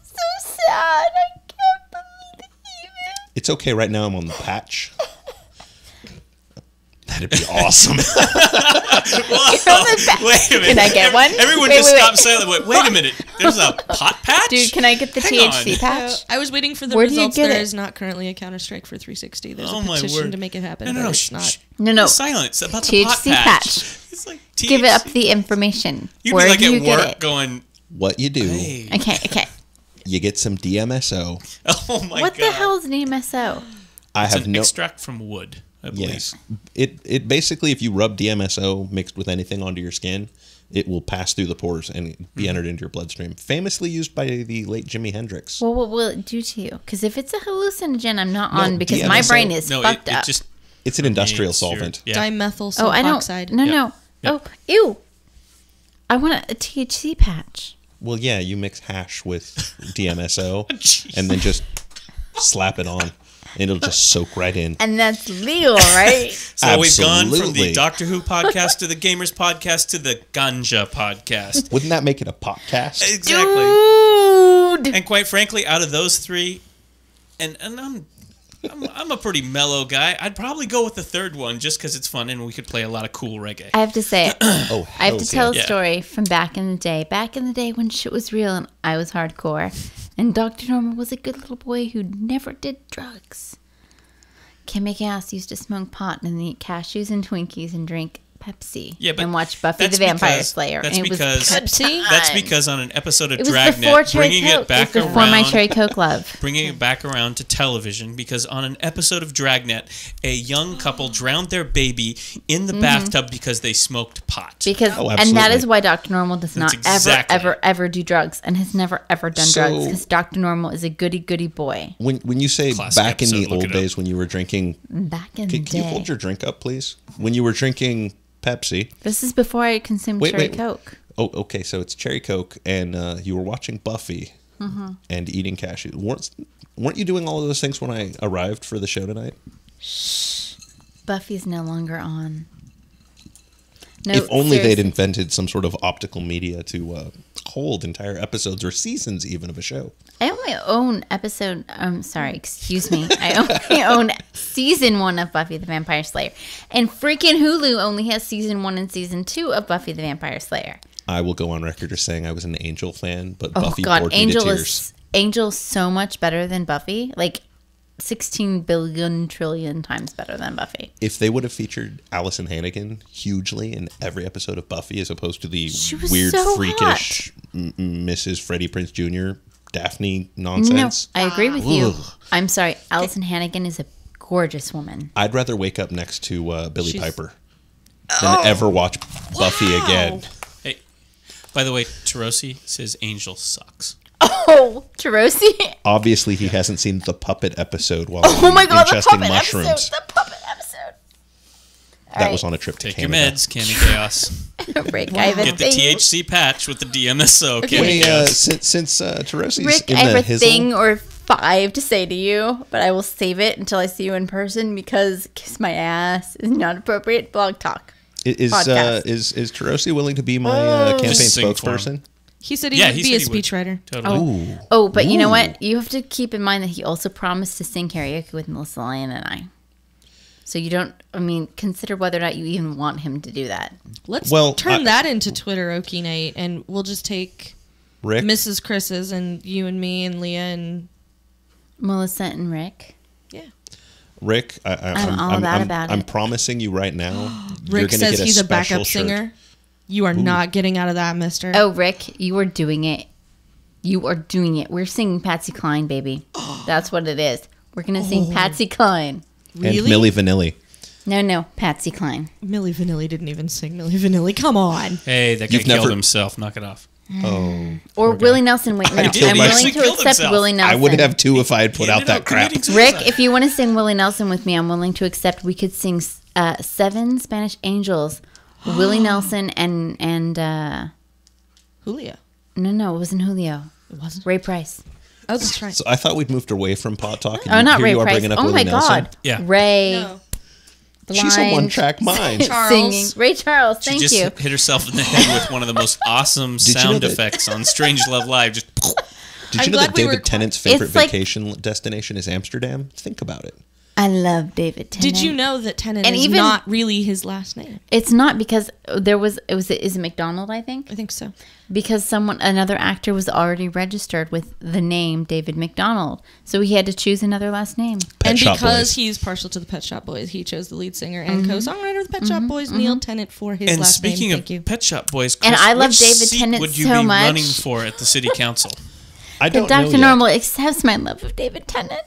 so sad. I can't believe it. it's okay. Right now, I'm on the patch. That'd be awesome. Wait a minute. Can I get one? Everyone Wait, just wait, stopped wait. silent. Wait, wait a minute. There's a pot patch? Dude, can I get the Hang THC on. patch? I was waiting for the Where do you results. get There it? is not currently a Counter Strike for 360. There's Oh a my petition word. to make it happen, No, no, no. it's Shh, not. shh. No, no. Silence about the pot THC patch. patch. It's like Give it up the information. You'd Where be like do you at get work it? going, what you do, hey. Okay, okay. you get some DMSO. Oh my what god. What the hell is an EMSO? I have no. extract from wood, I believe. Yes, it it basically if you rub DMSO mixed with anything onto your skin, it will pass through the pores and be hmm. entered into your bloodstream. Famously used by the late Jimi Hendrix. Well, what will it do to you? Because if it's a hallucinogen, I'm not No, on because my brain is No, fucked it up. just It's an industrial permeates your- solvent. yeah. Dimethyl oh, I don't. sulfoxide. No, Yeah. no. Yeah. Oh, ew. I want a, a THC patch. Well, yeah, you mix hash with DMSO oh, and then just slap it on, and it'll just soak right in. And that's legal, right? So we've gone from the Doctor Who podcast to the Gamers podcast to the Ganja podcast. Wouldn't that make it a podcast? Exactly. Dude. And quite frankly, out of those three, and and I'm I'm, I'm a pretty mellow guy. I'd probably go with the third one just because it's fun and we could play a lot of cool reggae. I have to say, Oh, I have to tell yeah. a story from back in the day. Back in the day when shit was real and I was hardcore. And Dr. Normal was a good little boy who never did drugs. Cami Kaos used to smoke pot and eat cashews and Twinkies and drink Pepsi. Yeah, but and watch Buffy the Vampire because- Slayer. that's and it because- was Pepsi? That's because on an episode of it was before Dragnet, Cherry bringing Coke. it back it around, my Cherry Coke love. bringing it back around to television because on an episode of Dragnet, a young couple drowned their baby in Mm-hmm. the bathtub because they smoked pot. Because Oh, and that is why Dr. Normal does not exactly- ever, ever, ever do drugs and has never ever done So- drugs because Dr. Normal is a goody goody boy. When when you say Classic back in the old days when you were drinking, Back in can, the can you hold your drink up, please? When you were drinking Pepsi. This is before I consumed Wait, Cherry wait. Coke. Oh, okay. So it's cherry coke, and uh, you were watching Buffy Mm-hmm. and eating cashews. weren't weren't you doing all of those things when I arrived for the show tonight? Shh. Buffy's no longer on. No, if only they'd invented some sort of optical media to uh, hold entire episodes or seasons even of a show. I only own episode. I'm sorry, excuse me. I only own season one of Buffy the Vampire Slayer, and freaking Hulu only has season one and season two of Buffy the Vampire Slayer. I will go on record as saying I was an Angel fan, but Oh Buffy God, bored Angel me to tears. is Angel's so much better than Buffy. Like sixteen billion trillion times better than Buffy. If they would have featured Alyson Hannigan hugely in every episode of Buffy, as opposed to the weird, so freakish m- m- Mrs. Freddie Prinze Jr. Daphne No, nonsense, I agree with you. Ugh. I'm sorry, Alyson Hannigan is a gorgeous woman. I'd rather wake up next to uh, Billie She's- Piper than ever watch Buffy again. Hey, by the way, Tarosi says Angel sucks. Oh, Tarosi. Obviously, he hasn't seen the puppet episode while Oh my God, the puppet mushrooms. episode. The puppet episode. that was on a trip to Take your meds, Candy Chaos. Rick, I have Get the. THC patch with the DMSO. Candy Wait, uh, Chaos. since since uh, Tarosi's Rick, in I have the a hizzle, thing or five to say to you, but I will save it until I see you in person because kiss my ass is not appropriate blog talk. i- is uh, is is Tarosi willing to be my uh, campaign Just sing spokesperson? He said he Yeah, would he be a said he speechwriter. Totally. Oh, but you know what? You have to keep in mind that he also promised to sing karaoke with Melissa Lyon and I. So you don't. I mean, consider whether or not you even want him to do that. Let's Well, turn I- that into Twitter Okie night, and we'll just take Rick, Mrs. Chris's and you and me and Leah and Melissa and Rick. yeah. Rick, I, I, I'm all about I'm, about I'm it. promising you right now. you're Rick says get he's a special backup shirt. singer. You are not getting out of that, Mister. Oh, Rick, you are doing it. You are doing it. We're singing Patsy Cline, baby. That's what it is. We're gonna sing Patsy Cline. And really? Milli Vanilli. No, no, Patsy Cline. Milli Vanilli didn't even sing Milli Vanilli. Come on. Hey, that guy You've killed never- himself. Knock it off. Oh, Or Willie Nelson. Wait, no, I I'm willing to accept himself. Willie Nelson. I would have two if I had put out that crap. Rick, if you want to sing Willie Nelson with me, I'm willing to accept. We could sing uh, seven Spanish Angels, Willie Nelson and and uh, Julio. no, no, it wasn't Julio. It wasn't. Ray Price. Oh, that's right. So I thought we'd moved away from pot talk. and Oh, you- not here Ray you are Price. bringing up Oh Willie my Nelson. God. Yeah. Ray. No. She's a one-track mind. Charles. Singing. Ray Charles. She Thank just you. hit herself in the head with one of the most awesome you know sound effects on Strange Love Live. Just Did I'm you know that glad we David Tennant's favorite It's like- vacation destination is Amsterdam? Think about it. I love David Tennant. Did you know that Tennant And is even- not really his last name? It's not because there was it was is it McDonald I think I think so. because someone another actor was already registered with the name David McDonald so he had to choose another last name. Pet and Shop because Boys. he's partial to the Pet Shop Boys, he chose the lead singer and mm-hmm. co-songwriter of the Pet Shop mm-hmm. Boys, mm-hmm. Neil Tennant, for his and last speaking name. of Thank you. Pet Shop Boys, And I love which David seat Tennant would you so be much. running for at the city council? I don't Dr. know yet. Normal accepts my love of David Tennant.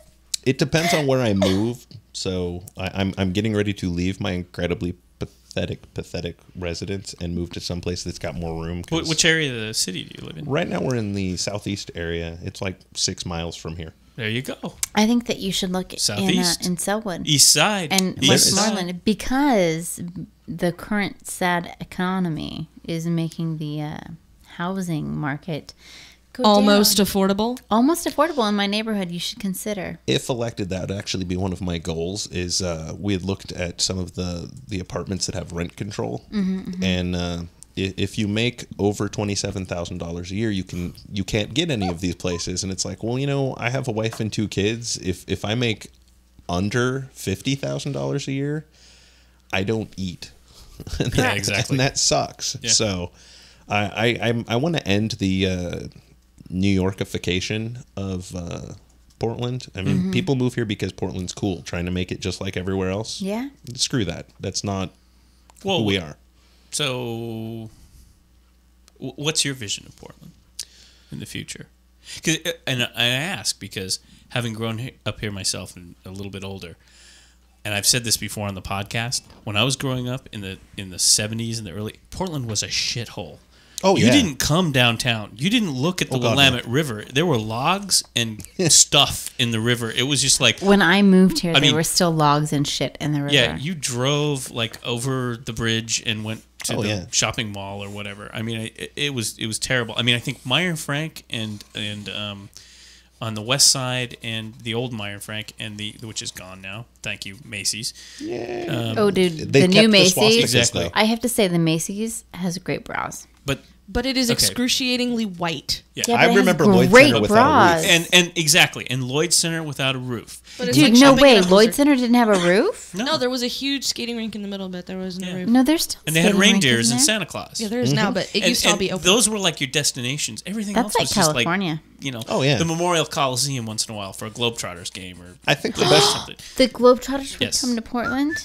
It depends on where I move. So I, I'm I'm getting ready to leave my incredibly pathetic, pathetic residence and move to someplace that's got more room. Wh- Which area of the city do you live in? right now we're in the southeast area. It's like six miles from here. There you go. I think that you should look in uh, Southeast? in Sellwood East Side and East Side. Westmoreland because the current sad economy is making the uh, housing market go Almost down. affordable. almost affordable in my neighborhood. You should consider. If elected, that would actually be one of my goals. Is uh, we had looked at some of the the apartments that have rent control, and uh, if you make over twenty seven thousand dollars a year, you can you can't get any of these places. And it's like, well, you know, I have a wife and two kids. If if I make under fifty thousand dollars a year, I don't eat. and Yeah, that, exactly. And that sucks. Yeah. So, I I I'm, I want to end the uh, New Yorkification of uh, Portland. I mean, people move here because Portland's cool, trying to make it just like everywhere else. Yeah. Screw that. That's not Well, who we are. So, what's your vision of Portland in the future? 'Cause- uh, and I ask because having grown up here myself and a little bit older, and I've said this before on the podcast. When I was growing up in the in the seventies and the early, Portland was a shithole. Oh, you yeah. didn't come downtown. You didn't look at the Oh, God, no. Willamette River. There were logs and stuff in the river. It was just like When I moved here, I there mean- were still logs and shit in the river. yeah, you drove like over the bridge and went to Oh, the yeah. shopping mall or whatever. I mean, it, it was it was terrible. I mean, I think Meier and Frank and and um, on the west side and the old Meier and Frank and the which is gone now. Thank you, Macy's. Yeah. oh, dude, They the new kept the swastikas, Macy's. Exactly. I have to say, the Macy's has great brows. But But it is Okay. excruciatingly white. yeah, Yeah, I but it has remember Lloyd great Center without a roof. and and exactly, and Lloyd Center without a roof. But Dude, like no way. Lloyd blizzard. Center didn't have a roof. No, No, there was a huge skating rink in the middle, but there was no Yeah. roof. No, there's still. and they had reindeers and? Santa Claus. Yeah, there is now, mm-hmm. but it and, used to all be open. those were like your destinations. Everything That's else like was just like California. You know, Oh, yeah. the Memorial Coliseum once in a while for a Globetrotters game or I think the best. something. The Globetrotters would Yes. come to Portland.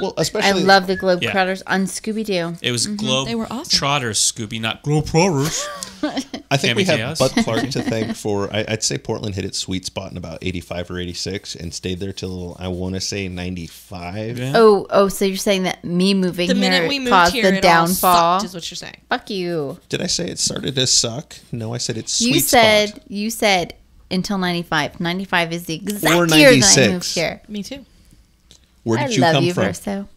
Well, especially I love the Globetrotters on Scooby Doo. It was mm-hmm. Globe. They were awesome. Trotters, Scooby, not Globetrotters. I think we Tammy have Chaos. Bud Clark to thank for. I, I'd say Portland hit its sweet spot in about eighty-five or eighty-six, and stayed there till I want to say ninety-five. Yeah. Oh, oh, so you're saying that me moving the here minute we moved caused here, the downfall? sucked, is what you're saying. Fuck you. Did I say it started to suck? No, I said it's sweet You said spot. you said until 95. 95 is the exact year that I moved here. Me too. Where I did you love come you, from? Verso.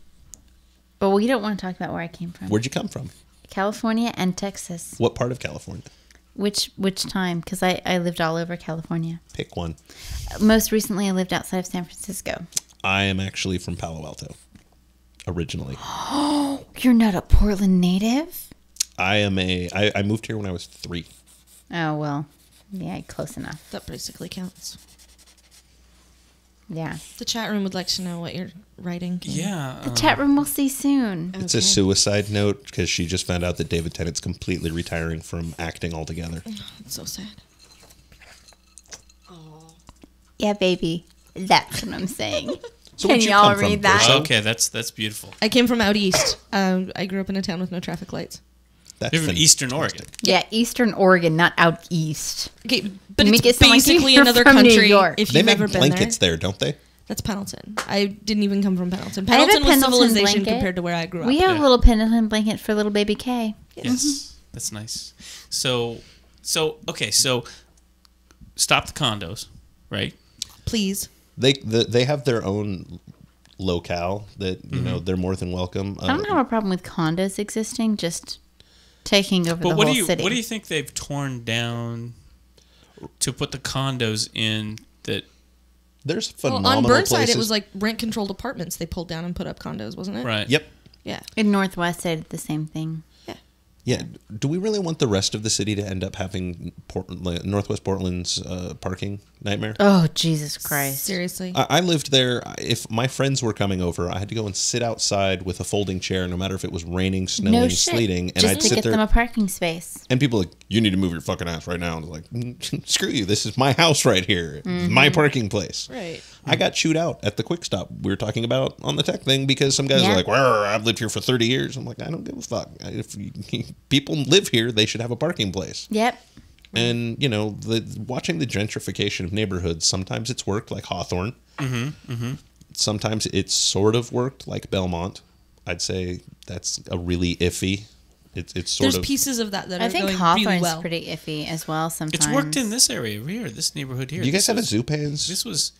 But we don't want to talk about where I came from. Where'd you come from? California and Texas. What part of California? Which which time? Because I, I lived all over California. Pick one. Most recently, I lived outside of San Francisco. I am actually from Palo Alto, originally. Oh, you're not a Portland native? I am a. I, I moved here when I was three. Oh, well. Yeah, close enough. That basically counts. Yeah. The chat room would like to know what you're writing. Yeah. The um, chat room we'll see soon. It's a suicide note because she just found out that David Tennant's completely retiring from acting altogether. It's so sad. Yeah, baby. That's what I'm saying. So Can you y'all come from, read that? Verso? okay, that's that's beautiful. I came from out east. Um, I grew up in a town with no traffic lights. That's You're from Eastern Oregon. Yeah, Eastern Oregon, not out east. Okay, but You it's make it sound like basically another from New country. York. If They you've make ever been blankets there, there, don't they? that's Pendleton. I didn't even come from Pendleton. I have a Pendleton was Pendleton civilization blanket. compared to where I grew up. We have Yeah. a little Pendleton blanket for little baby K. Yes, that's nice. So, so okay, so stop the condos, right? Please. They the, they have their own locale that you Mm-hmm. know they're more than welcome. I don't Uh, have a problem with condos existing, just taking over But the what whole do you city. what do you think they've torn down to put the condos in that? there's Well, phenomenal on Burnside, places. it was like rent controlled apartments they pulled down and put up condos, wasn't it? Right. Yep. Yeah. In Northwest, they did the same thing. Yeah. Do we really want the rest of the city to end up having Portland, Northwest Portland's uh, parking nightmare? Oh, Jesus Christ. Seriously. I, I lived there. If my friends were coming over, I had to go and sit outside with a folding chair, no matter if it was raining, snowing, no sleeting, and just I'd to sit get there. them a parking space. and people like, you need to move your fucking ass right now. And I was like, "Mm, screw you. This is my house right here. Mm-hmm. my parking place. right. I got chewed out at the quick stop we were talking about on the tech thing because some guys Yeah. are like, well, I've lived here for 30 years. I'm like, I don't give a fuck. If people live here, they should have a parking place. Yep. And, you know, the watching the gentrification of neighborhoods, sometimes it's worked like Hawthorne. Mm-hmm, Sometimes it's sort of worked like Belmont. I'd say that's a really iffy. It's, it's sort There's of. pieces of that that I are think going Hawthorne's really well. pretty iffy as well sometimes. It's worked in this area here, this neighborhood here. Do you guys This have a was- Zupans? This was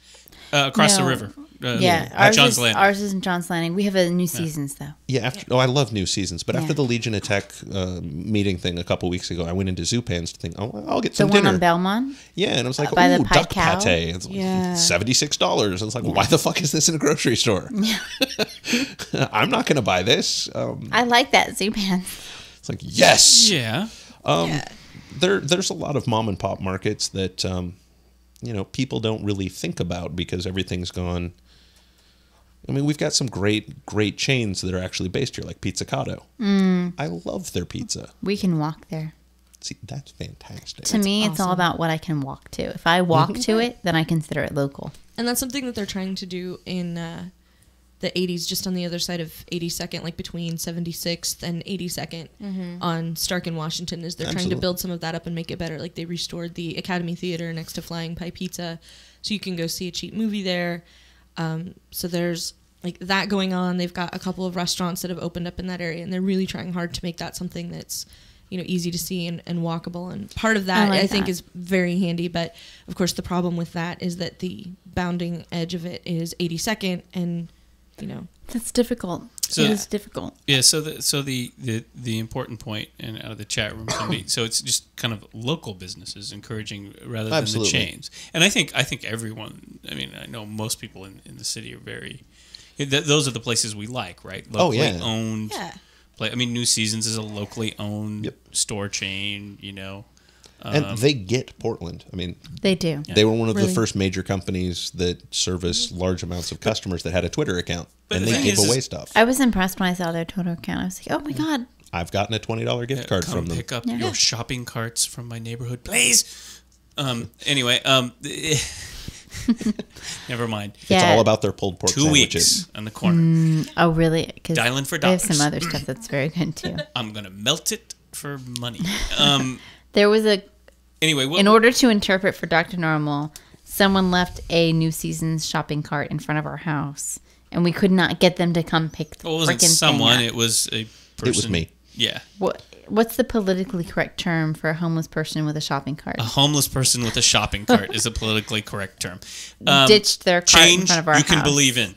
uh, across No. the river. Uh, Yeah, at ours John's is, Landing. ours is in John's Landing. We have a new seasons though. Yeah, after, oh, I love new seasons. But after the Legion of Tech uh, meeting thing a couple weeks ago, I went into Zupans to think, oh, I'll get The some one dinner. on Belmont. yeah, and I was like, Uh, by the ooh, duck Pai Cow? pate. It's like Yeah. seventy-six dollars. I was like, why the fuck is this in a grocery store? Yeah. I'm not going to buy this. Um, I like that Zupan. it's like yes. yeah. Um, There, there's a lot of mom and pop markets that um, you know people don't really think about because everything's gone. I mean, we've got some great great chains that are actually based here, like Pizzicato. Mm. I love their pizza. We can walk there. See, that's fantastic. To me, it's all about what I can walk to. If I walk to it, then I consider it local. And that's something that they're trying to do in uh, the 80s, just on the other side of 82nd, like between 76th and 82nd on Stark and Washington, is they're trying to build some of that up and make it better. Like they restored the Academy Theater next to Flying Pie Pizza, so you can go see a cheap movie there. Um, so there's like that going on. They've got a couple of restaurants that have opened up in that area, and they're really trying hard to make that something that's you know easy to see and, and walkable. And part of that I I, like think that. is very handy. But of course, the problem with that is that the bounding edge of it is 82nd, and you know That's difficult. So- it is difficult. Yeah, so the so the, the the important point and out of the chat room somebody so it's just kind of local businesses encouraging rather than Absolutely. the chains. And I think I think everyone I mean I know most people in, in the city are very th- those are the places we like, right? Oh, Locally yeah. owned yeah. Play, I mean, New Seasons is a locally owned Yep. store chain. You know, and they get Portland. I mean, They do. they were one of the first major companies that service large amounts of customers that had a Twitter account, But and the they thing give away stuff. I was impressed when I saw their Twitter account. I was like, oh my God. I've gotten a twenty dollar gift card come from them. pick up Yeah. your shopping carts from my neighborhood, please. Um. Anyway. Um. never mind. It's Yeah. all about their pulled pork Two sandwiches. weeks on the corner. Oh, really? Because Dialing for They have some other stuff that's very good too. I'm gonna melt it for money. Um. There was a, Anyway, what, in order to interpret for Dr. Normal, someone left a New Seasons shopping cart in front of our house, and we could not get them to come pick the well, it wasn't freaking someone. thing It was a person. was me. Yeah, What, what's the politically correct term for a homeless person with a shopping cart? a homeless person with a shopping cart is a politically correct term. Um, Ditched their cart in front of our you can believe in.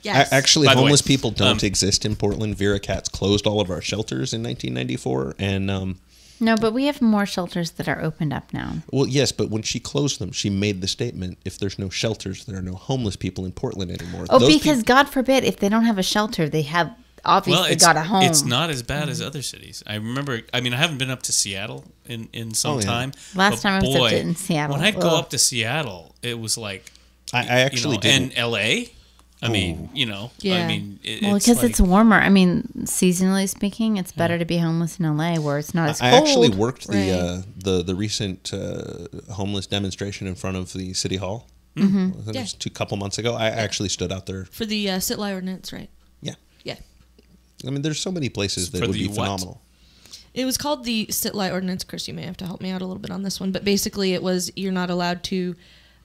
Yes. Actually, By the way, homeless people don't um, exist in Portland. Vera Katz closed all of our shelters in 1994, and um, No, but we have more shelters that are opened up now. well, yes, but when she closed them, she made the statement: if there's no shelters, there are no homeless people in Portland anymore. Oh, Those because peop- God forbid, if they don't have a shelter, they have obviously Well, got a home. it's not as bad as other cities. I remember. I mean, I haven't been up to Seattle in in some Oh, yeah. time. Last but time I was up boy, to- in Seattle. When I'd go up to Seattle, it was like I, I actually you know, didn't. and L.A. I mean, you know, I Yeah. mean, it, well, it's because like, it's warmer. I mean, seasonally speaking, it's better to be homeless in LA where it's not as I cold. I actually worked the Right. uh, the the recent uh, homeless demonstration in front of the city hall. Mm-hmm. Yeah. Just a couple months ago, I actually stood out there. for the uh, sit lie ordinance, right? Yeah, Yeah. I mean, there's so many places that For would be what? phenomenal. It was called the sit lie ordinance. Chris, you may have to help me out a little bit on this one, but basically, it was you're not allowed to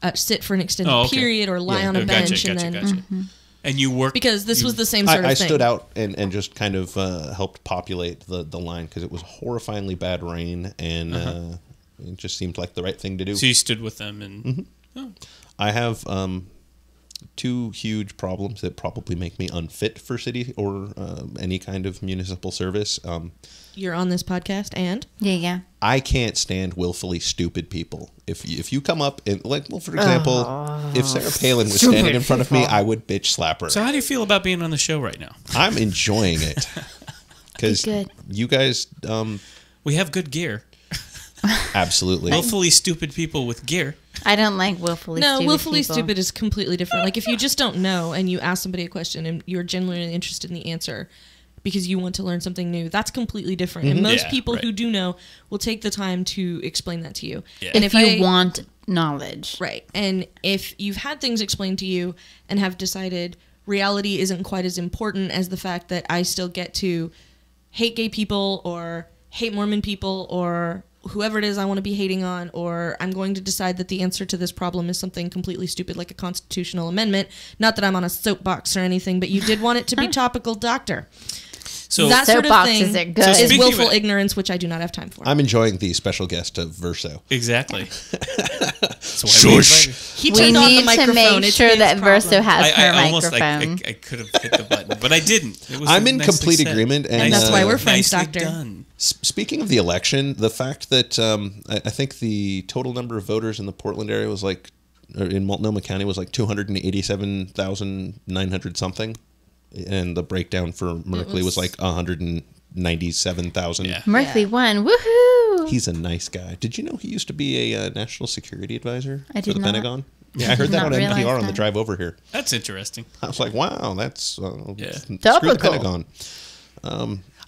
uh, sit for an extended Oh, okay. period or lie Yeah. on a Oh, bench, gotcha, and gotcha, then gotcha. And you work because this you- was the same sort I, I of thing. stood out and, and just kind of uh, helped populate the, the line because it was horrifyingly bad rain and uh it just seemed like the right thing to do. So you stood with them, and Mm-hmm. oh, I have um, two huge problems that probably make me unfit for city or uh, any kind of municipal service. Um, You're on this podcast, and Yeah, yeah. I can't stand willfully stupid people. If you, if you come up and like, well, for example, if Sarah Palin was standing in front of me, I would bitch slap her. so how do you feel about being on the show right now? I'm enjoying it because Good. you guys, um, We have good gear. absolutely. Willfully stupid people with gear. I don't like willfully stupid. no, stupid willfully people. stupid is completely different. Like if you just don't know and you ask somebody a question and you're genuinely interested in the answer because you want to learn something new, that's completely different. And mm-hmm. most Yeah, people right. who do know will take the time to explain that to you. Yeah. And If, if, you I- want knowledge. Right. And if you've had things explained to you and have decided reality isn't quite as important as the fact that I still get to hate gay people or hate Mormon people or whoever it is I want to be hating on, or I'm going to decide that the answer to this problem is something completely stupid like a constitutional amendment. Not that I'm on a soapbox or anything, but you did want it to be topical, doctor. So that sort of thing are good. So is willful of- ignorance, which I do not have time for. I'm enjoying the special guest of Verso. exactly. That's why we Shush. invited- he We turned on the need to make It's sure his that Verso has I, her I almost like I, microphone. I could have hit the button, but I didn't. It was I'm in nicely complete said. agreement, and, And that's why we're uh, friends, Doctor. Done. Speaking of the election, the fact that um, I, I think the total number of voters in the Portland area was like, or in Multnomah County was like 287,900 something. And the breakdown for Merkley was, was- like 197,000. Yeah. Merkley won. Woohoo! He's a nice guy. Did you know he used to be a uh, national security advisor I for the not. Pentagon? Yeah, I heard that on realize NPR on the drive over here. That's interesting. I was like, wow, that's uh, Yeah. screw the Topical. Pentagon.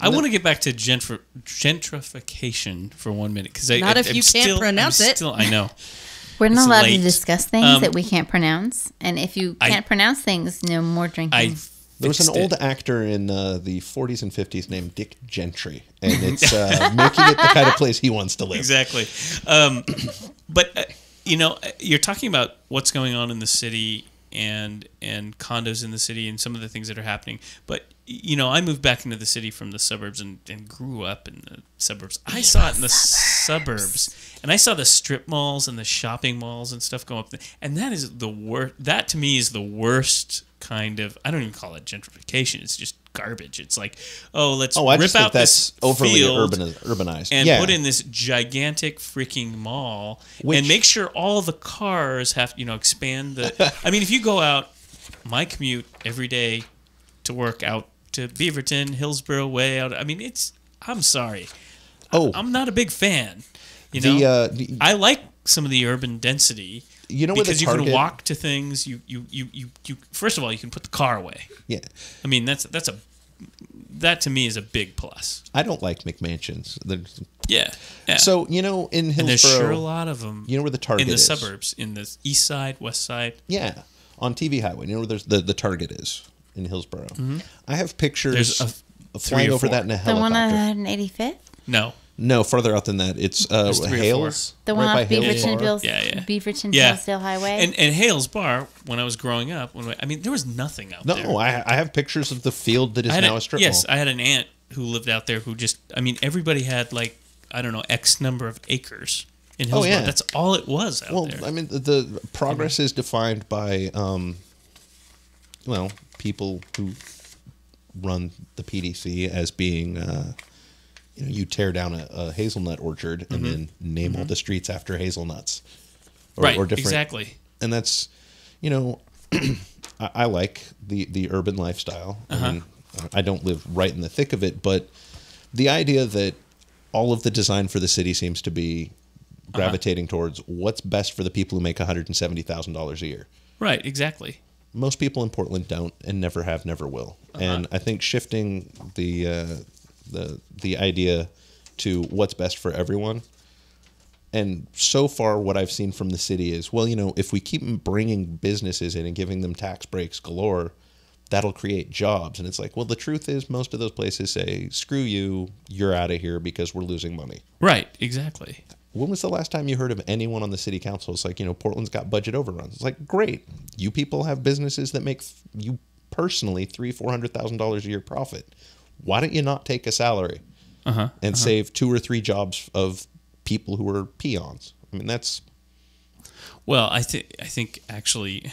I want to get back to gentr- gentrification for one minute because I Not I, if I'm you can't still- I'm pronounce it. Still, I know. We're not It's allowed late. to discuss things Um, that we can't pronounce, and if you can't pronounce things, no more drinking. I There was an fixed old it. actor in uh, the 40s and 50s named Dick Gentry, and it's uh, making it the kind of place he wants to live. exactly. Um, but uh, you know, uh, you're talking about what's going on in the city and and condos in the city and some of the things that are happening. But you know, I moved back into the city from the suburbs and, and grew up in the suburbs. I saw it in the suburbs, and I saw the strip malls and the shopping malls and stuff go up. There. And that is the worst. That to me is the worst kind of. I don't even call it gentrification. It's just garbage. It's like, oh, let's Oh, I rip out that's this overly field urban, urbanized. and yeah. put in this gigantic freaking mall Which- and make sure all the cars have you know expand the i mean if you go out my commute every day to work out to beaverton hillsboro way out i mean it's i'm sorry oh, i'm not a big fan you know the, uh, the i like some of the urban density you know where the because you can walk to things you, you you you you first of all you can put the car away Yeah, i mean that's that's a that to me is a big plus I don't like McMansions. There's- yeah, yeah. So you know, in and there's sure a lot of them you know where the Target in the is? suburbs, in the east side, west side. Yeah, on TV Highway. You know where there's the, the Target is in Hillsboro. Mm-hmm. I have pictures There's a f- of flying over that in a helicopter. the one helicopter. on 185th, No, no, further out than that. It's uh, There's three or Hales. the one right off by Hales Beaverton, Bar. Bills, Yeah, yeah. Beaverton yeah, Hillsdale Highway. and and Hales Bar. When I was growing up, when we, I mean, there was nothing out No, there. I, I have pictures of the field that is I had now a, a strip yes, mall. I had an aunt who lived out there who just, I mean, everybody had like I don't know X number of acres in Hillsboro. Oh, yeah. That's all it was out Well, there. I mean, the, the progress is defined by, um, well, people who run the PDC as being, uh, you know, you tear down a, a hazelnut orchard and then name all the streets after hazelnuts, or, Mm-hmm. right, or different. exactly. And that's, you know, I, I like the the urban lifestyle. Uh-huh. I mean, I don't live right in the thick of it, but the idea that all of the design for the city seems to be Uh-huh. gravitating towards what's best for the people who make one hundred and seventy thousand dollars a year. Right, exactly. Most people in Portland don't, and never have, never will. Uh-huh. And I think shifting the uh, the the idea to what's best for everyone. And so far, what I've seen from the city is, well, you know, if we keep bringing businesses in and giving them tax breaks galore, that'll create jobs. And it's like, well, the truth is, most of those places say, screw you, you're out of here because we're losing money. Right, exactly. When was the last time you heard of anyone on the city council? It's like, you know, Portland's got budget overruns. It's like, great. You people have businesses that make you personally three, four hundred thousand dollars a year profit. Why don't you not take a salary Uh huh. and save two or three jobs of people who are peons? I mean, that's Well, I think I think actually,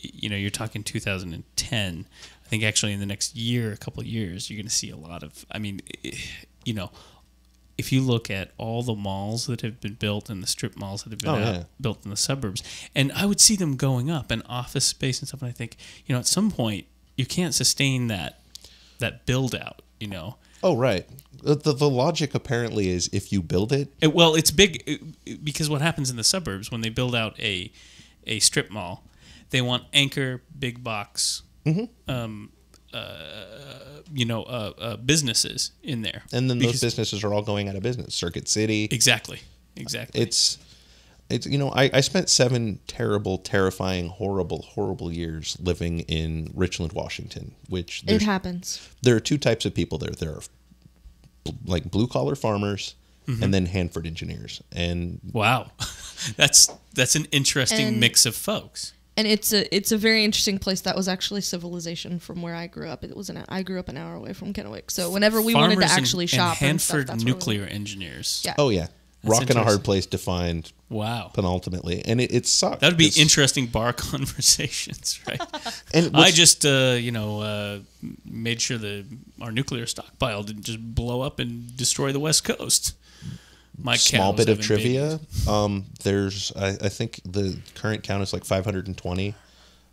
you know, you're talking 2010. I think actually in the next year, a couple of years, you're going to see a lot of. I mean, eh, you know, if you look at all the malls that have been built and the strip malls that have been Oh, out- yeah. built in the suburbs, and I would see them going up and office space and stuff. And I think, you know, at some point you can't sustain that that build out. You know, oh right. The, the logic apparently is if you build it, It- well, it's big it- because what happens in the suburbs when they build out a a strip mall, they want anchor big box, Mm-hmm. um, uh, you know, uh, uh, businesses in there, and then those businesses are all going out of business. Circuit City, exactly, exactly. it's it's you know I, I spent seven terrible terrifying horrible horrible years living in richland washington which It happens. there are two types of people there there are bl- like blue collar farmers Mm-hmm. and then hanford engineers and wow, that's that's an interesting And- mix of folks. And it's a it's a very interesting place. That was actually civilization from where I grew up. It was an I grew up an hour away from Kennewick. So whenever we wanted to Farmers and- actually and shop and, stuff, Hanford that's where we nuclear engineers. Yeah. oh yeah That's rock and a hard place defined Wow. penultimately and it, it sucked That would be 'cause- interesting bar conversations, right? and I just, uh, you know, uh, made sure that our nuclear stockpile didn't just blow up and destroy the West Coast. My small bit of trivia. Um, there's, I, I think the current count is like 520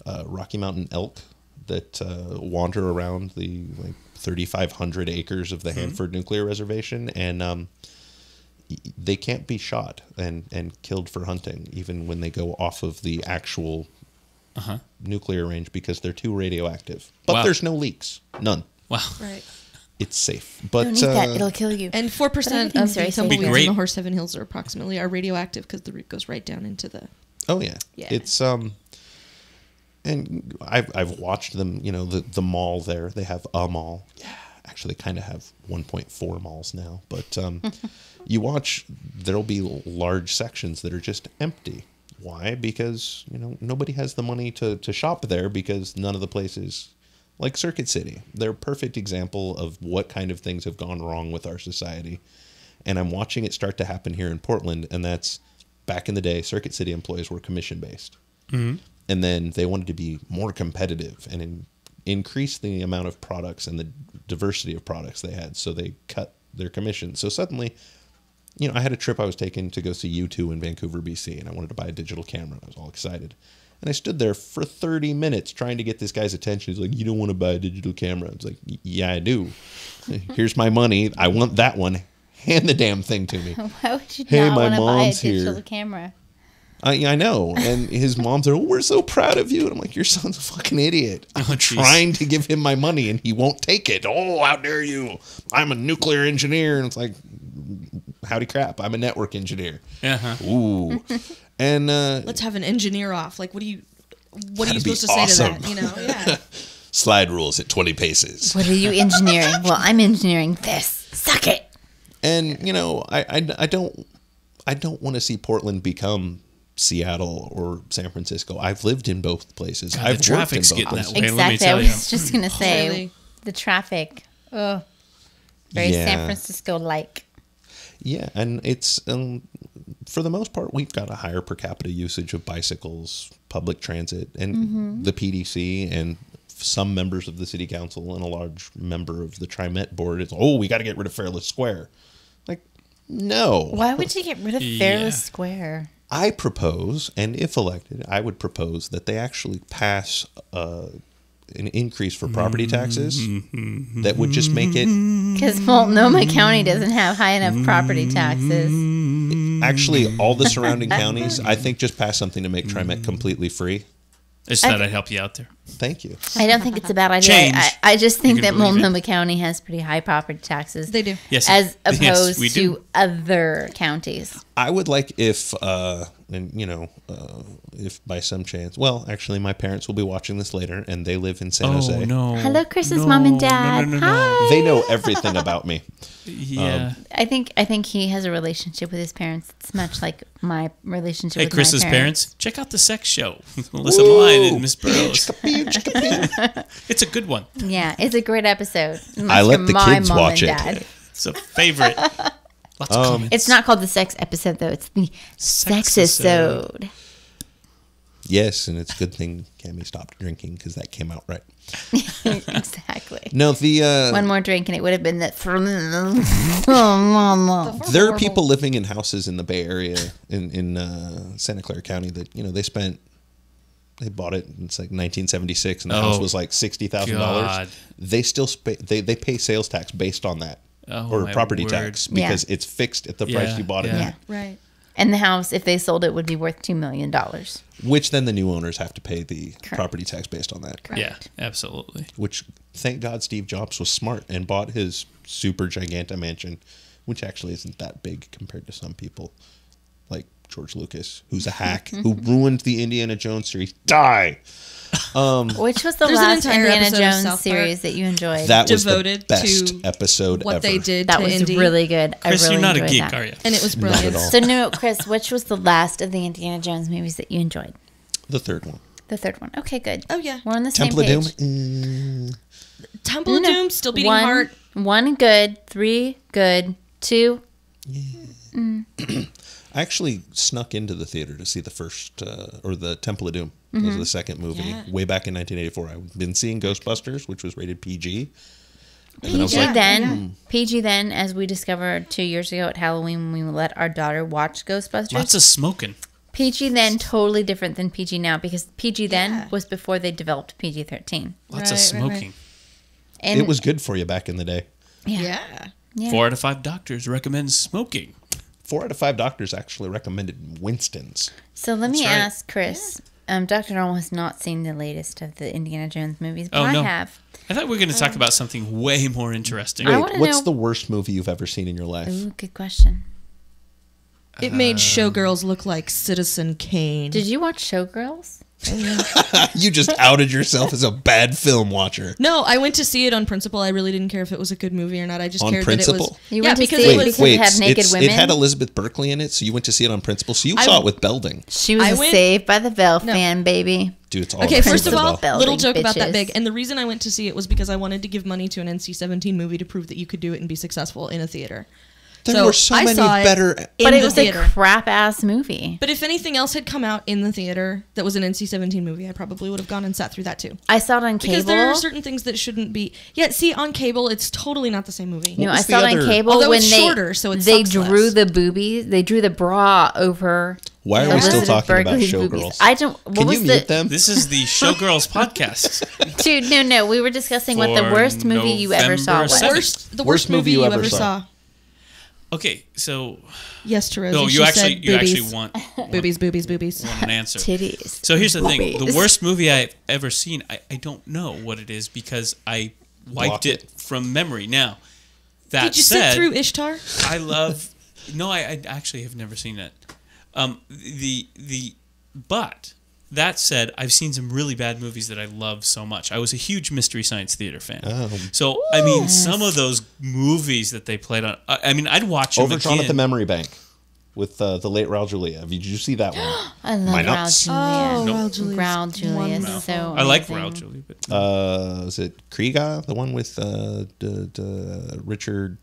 uh, Rocky Mountain elk that uh, wander around the like 3,500 acres of the Mm-hmm. Hanford Nuclear Reservation, and um, they can't be shot and and killed for hunting, even when they go off of the actual Uh-huh. nuclear range because they're too radioactive. But Wow. there's no leaks, none. Wow. Right. It's safe. But Don't eat that; uh, it'll kill you. And four percent everything's of very the safe. tumbleweeds Great. in the Horse Heaven Hills are approximately are radioactive because the root goes right down into the. Oh yeah. Yeah. It's um and I've I've watched them, you know, the the mall there. They have a mall. Yeah. Actually they kind of have 1.4 malls now, but um you watch there'll be large sections that are just empty. Why? Because, you know, nobody has the money to to shop there because none of the places like Circuit City. They're a perfect example of what kind of things have gone wrong with our society. And I'm watching it start to happen here in Portland, and that's back in the day, Circuit City employees were commission based. Mm-hmm. And then they wanted to be more competitive and in, increase the amount of products and the diversity of products they had. So they cut their commission. So suddenly, you know, I had a trip I was taking to go see U2 in Vancouver, BC, and I wanted to buy a digital camera. And I was all excited. And I stood there for 30 minutes trying to get this guy's attention. He's like, You don't want to buy a digital camera? I was like, Yeah, I do. Here's my money. I want that one. Hand the damn thing to me. Why would you Hey, not my want to buy a mom's digital here. camera? I, I know. And his mom's are, oh, we're so proud of you. And I'm like, your son's a fucking idiot. Oh, I'm Oh, trying to give him my money and he won't take it. Oh, how dare you? I'm a nuclear engineer. And it's like, howdy crap. I'm a network engineer. Uh-huh. Ooh. and uh, Let's have an engineer off. Like, what do you? What are you supposed to say to that? You know? Yeah. slide rules at 20 paces. What are you engineering? well, I'm engineering this. Suck it. And, you know, I, I, I don't, I don't want to see Portland become Seattle or San Francisco. I've lived in both places. God, I've the worked in both getting that places. way. let me exactly. I tell you. was just gonna say Really? the traffic. Oh, very Yeah. San Francisco like. Yeah, and it's um, for the most part we've got a higher per capita usage of bicycles, public transit, and Mm-hmm. the PDC, and some members of the city council and a large member of the TriMet board is oh we got to get rid of Fareless Square. Like, no. Why would you get rid of Yeah. Fareless Square? I propose, and if elected, I would propose that they actually pass uh, an increase for property taxes that would just make it Because Multnomah County doesn't have high enough property taxes. actually all the surrounding counties. I think just pass something to make TriMet completely free. I just thought I'd help you out there. Thank you. I don't think it's a bad idea. Change. I, I just think You that can believe it. Multnomah County has pretty high property taxes. They do. Yes. As yes, opposed we to do. other counties. I would like if, uh, and you know, uh, if by some chance, well, actually, my parents will be watching this later, and they live in San Oh Jose. no! Hello, Chris's No, mom and dad. No, no, no, Hi. They know everything about me. Yeah. I think I think he has a relationship with his parents. It's much like my relationship hey, with Chris's my parents. parents. check out the sex show with Melissa Mine and Miss Burroughs. Chicka-pew, chicka-pew. It's a good one. Yeah, it's a great episode. I let the my kids mom watch and it. dad. It's a favorite. Lots Um, comments. It's not called the sex episode though. It's the sex Sexisode. episode. Yes, and it's a good thing Cami stopped drinking because that came out right. exactly. No, the uh, One more drink and it would have been that. oh, there are people living in houses in the Bay Area in in uh, Santa Clara County that you know they spent. They bought it. It's like 1976, and the house Oh, was like sixty thousand dollars. They still spa- they they pay sales tax based on that, Oh, or property word. tax Yeah. because it's fixed at the price Yeah, you bought it. yeah. at. Yeah. Right. And the house, if they sold it, would be worth two million dollars. Which then the new owners have to pay the Correct. property tax based on that. Yeah, absolutely. Which thank God Steve Jobs was smart and bought his super giganta mansion, which actually isn't that big compared to some people, like George Lucas, who's a hack who ruined the Indiana Jones series. Die. Which was the There's an last entire Indiana episode of Jones South Park series that you enjoyed? That was Devoted the best to episode What ever. they did that to was Indy. really good. Chris, I really you're not a enjoyed geek, that. are you? and it was Not brilliant. at all. So no, Chris, which was the last of the Indiana Jones movies that you enjoyed? The third one. The third one. Okay, good. Oh, yeah. we're on the Temple of same Doom. page. Mm, Temple of No. Doom still beating one, heart. One good, three good, two. I actually snuck into the theater to see the first, uh, or the Temple of Doom. It was the second movie Yeah. way back in 1984. I've been seeing Ghostbusters, which was rated PG. And then I was PG like, then, PG then, as we discovered two years ago at Halloween when we let our daughter watch Ghostbusters. Lots of smoking. PG then totally different than PG now because PG then Yeah. was before they developed PG thirteen. Lots Right, of right, right. smoking. And it was good for you back in the day. yeah. Yeah. yeah. Four out of five doctors recommend smoking. Four out of five doctors actually recommended Winston's. So let me right. ask Chris. Um, Dr. Normal has not seen the latest of the Indiana Jones movies, but Oh, I have. I thought we were going to talk about something way more interesting. Wait, what's know- the worst movie you've ever seen in your life? Ooh, good question. It made Showgirls look like Citizen Kane. Did you watch Showgirls? you just outed yourself as a bad film watcher. No, I went to see it on principle. I really didn't care if it was a good movie or not. I just On cared that it principle? was. You yeah, went to because see it it was. because- it had naked it's- women? It had Elizabeth Berkley in it, so you went to see it on principle. So you I- saw it with Belding. She was I a went- Saved by the Bell No. fan, baby. Dude, it's all Okay, first of all, Building, little joke about that big. And the reason I went to see it was because I wanted to give money to an NC-17 movie to prove that you could do it and be successful in a theater. There so were so I many saw it better. But it the was theater. a crap ass movie. But if anything else had come out in the theater that was an NC-17 movie, I probably would have gone and sat through that too. I saw it on cable. Because there are certain things that shouldn't be. Yeah, see, on cable, it's totally not the same movie. you know, I saw it on cable Although when it's they shorter, so it they sucks drew less. the boobies. They drew the bra over. Why are we still Elizabeth talking about Berkley's boobies. showgirls? I don't. What Can was you the, mute them? This is the Showgirls podcast. Dude, no, no. We were discussing what the worst movie you ever saw was. Worst, the worst, movie you ever saw. Okay, so Yes, to Rosie. no, she you actually said you actually want, want boobies, boobies, boobies. an answer. Titties. So here's the thing: the worst movie I've ever seen. I, I don't know what it is because I wiped it, it. from memory. Now that Did you said, sit through Ishtar? I love. No, I, I actually have never seen it. Um, the the but that said, I've seen some really bad movies that I love so much. I was a huge Mystery Science Theater fan. Oh. So I mean, some of those movies that they played on. I, I mean, I'd watch them Overdrawn again. at the Memory Bank with uh, the late Raul Julia. Did you see that one? I love My Raul nuts. Julia. Oh, Nope. Raul Julia's Raul Julia is wonderful. so. I like amazing. Raul Julia, but Uh, is it Kriega, the one with uh, d- d- Richard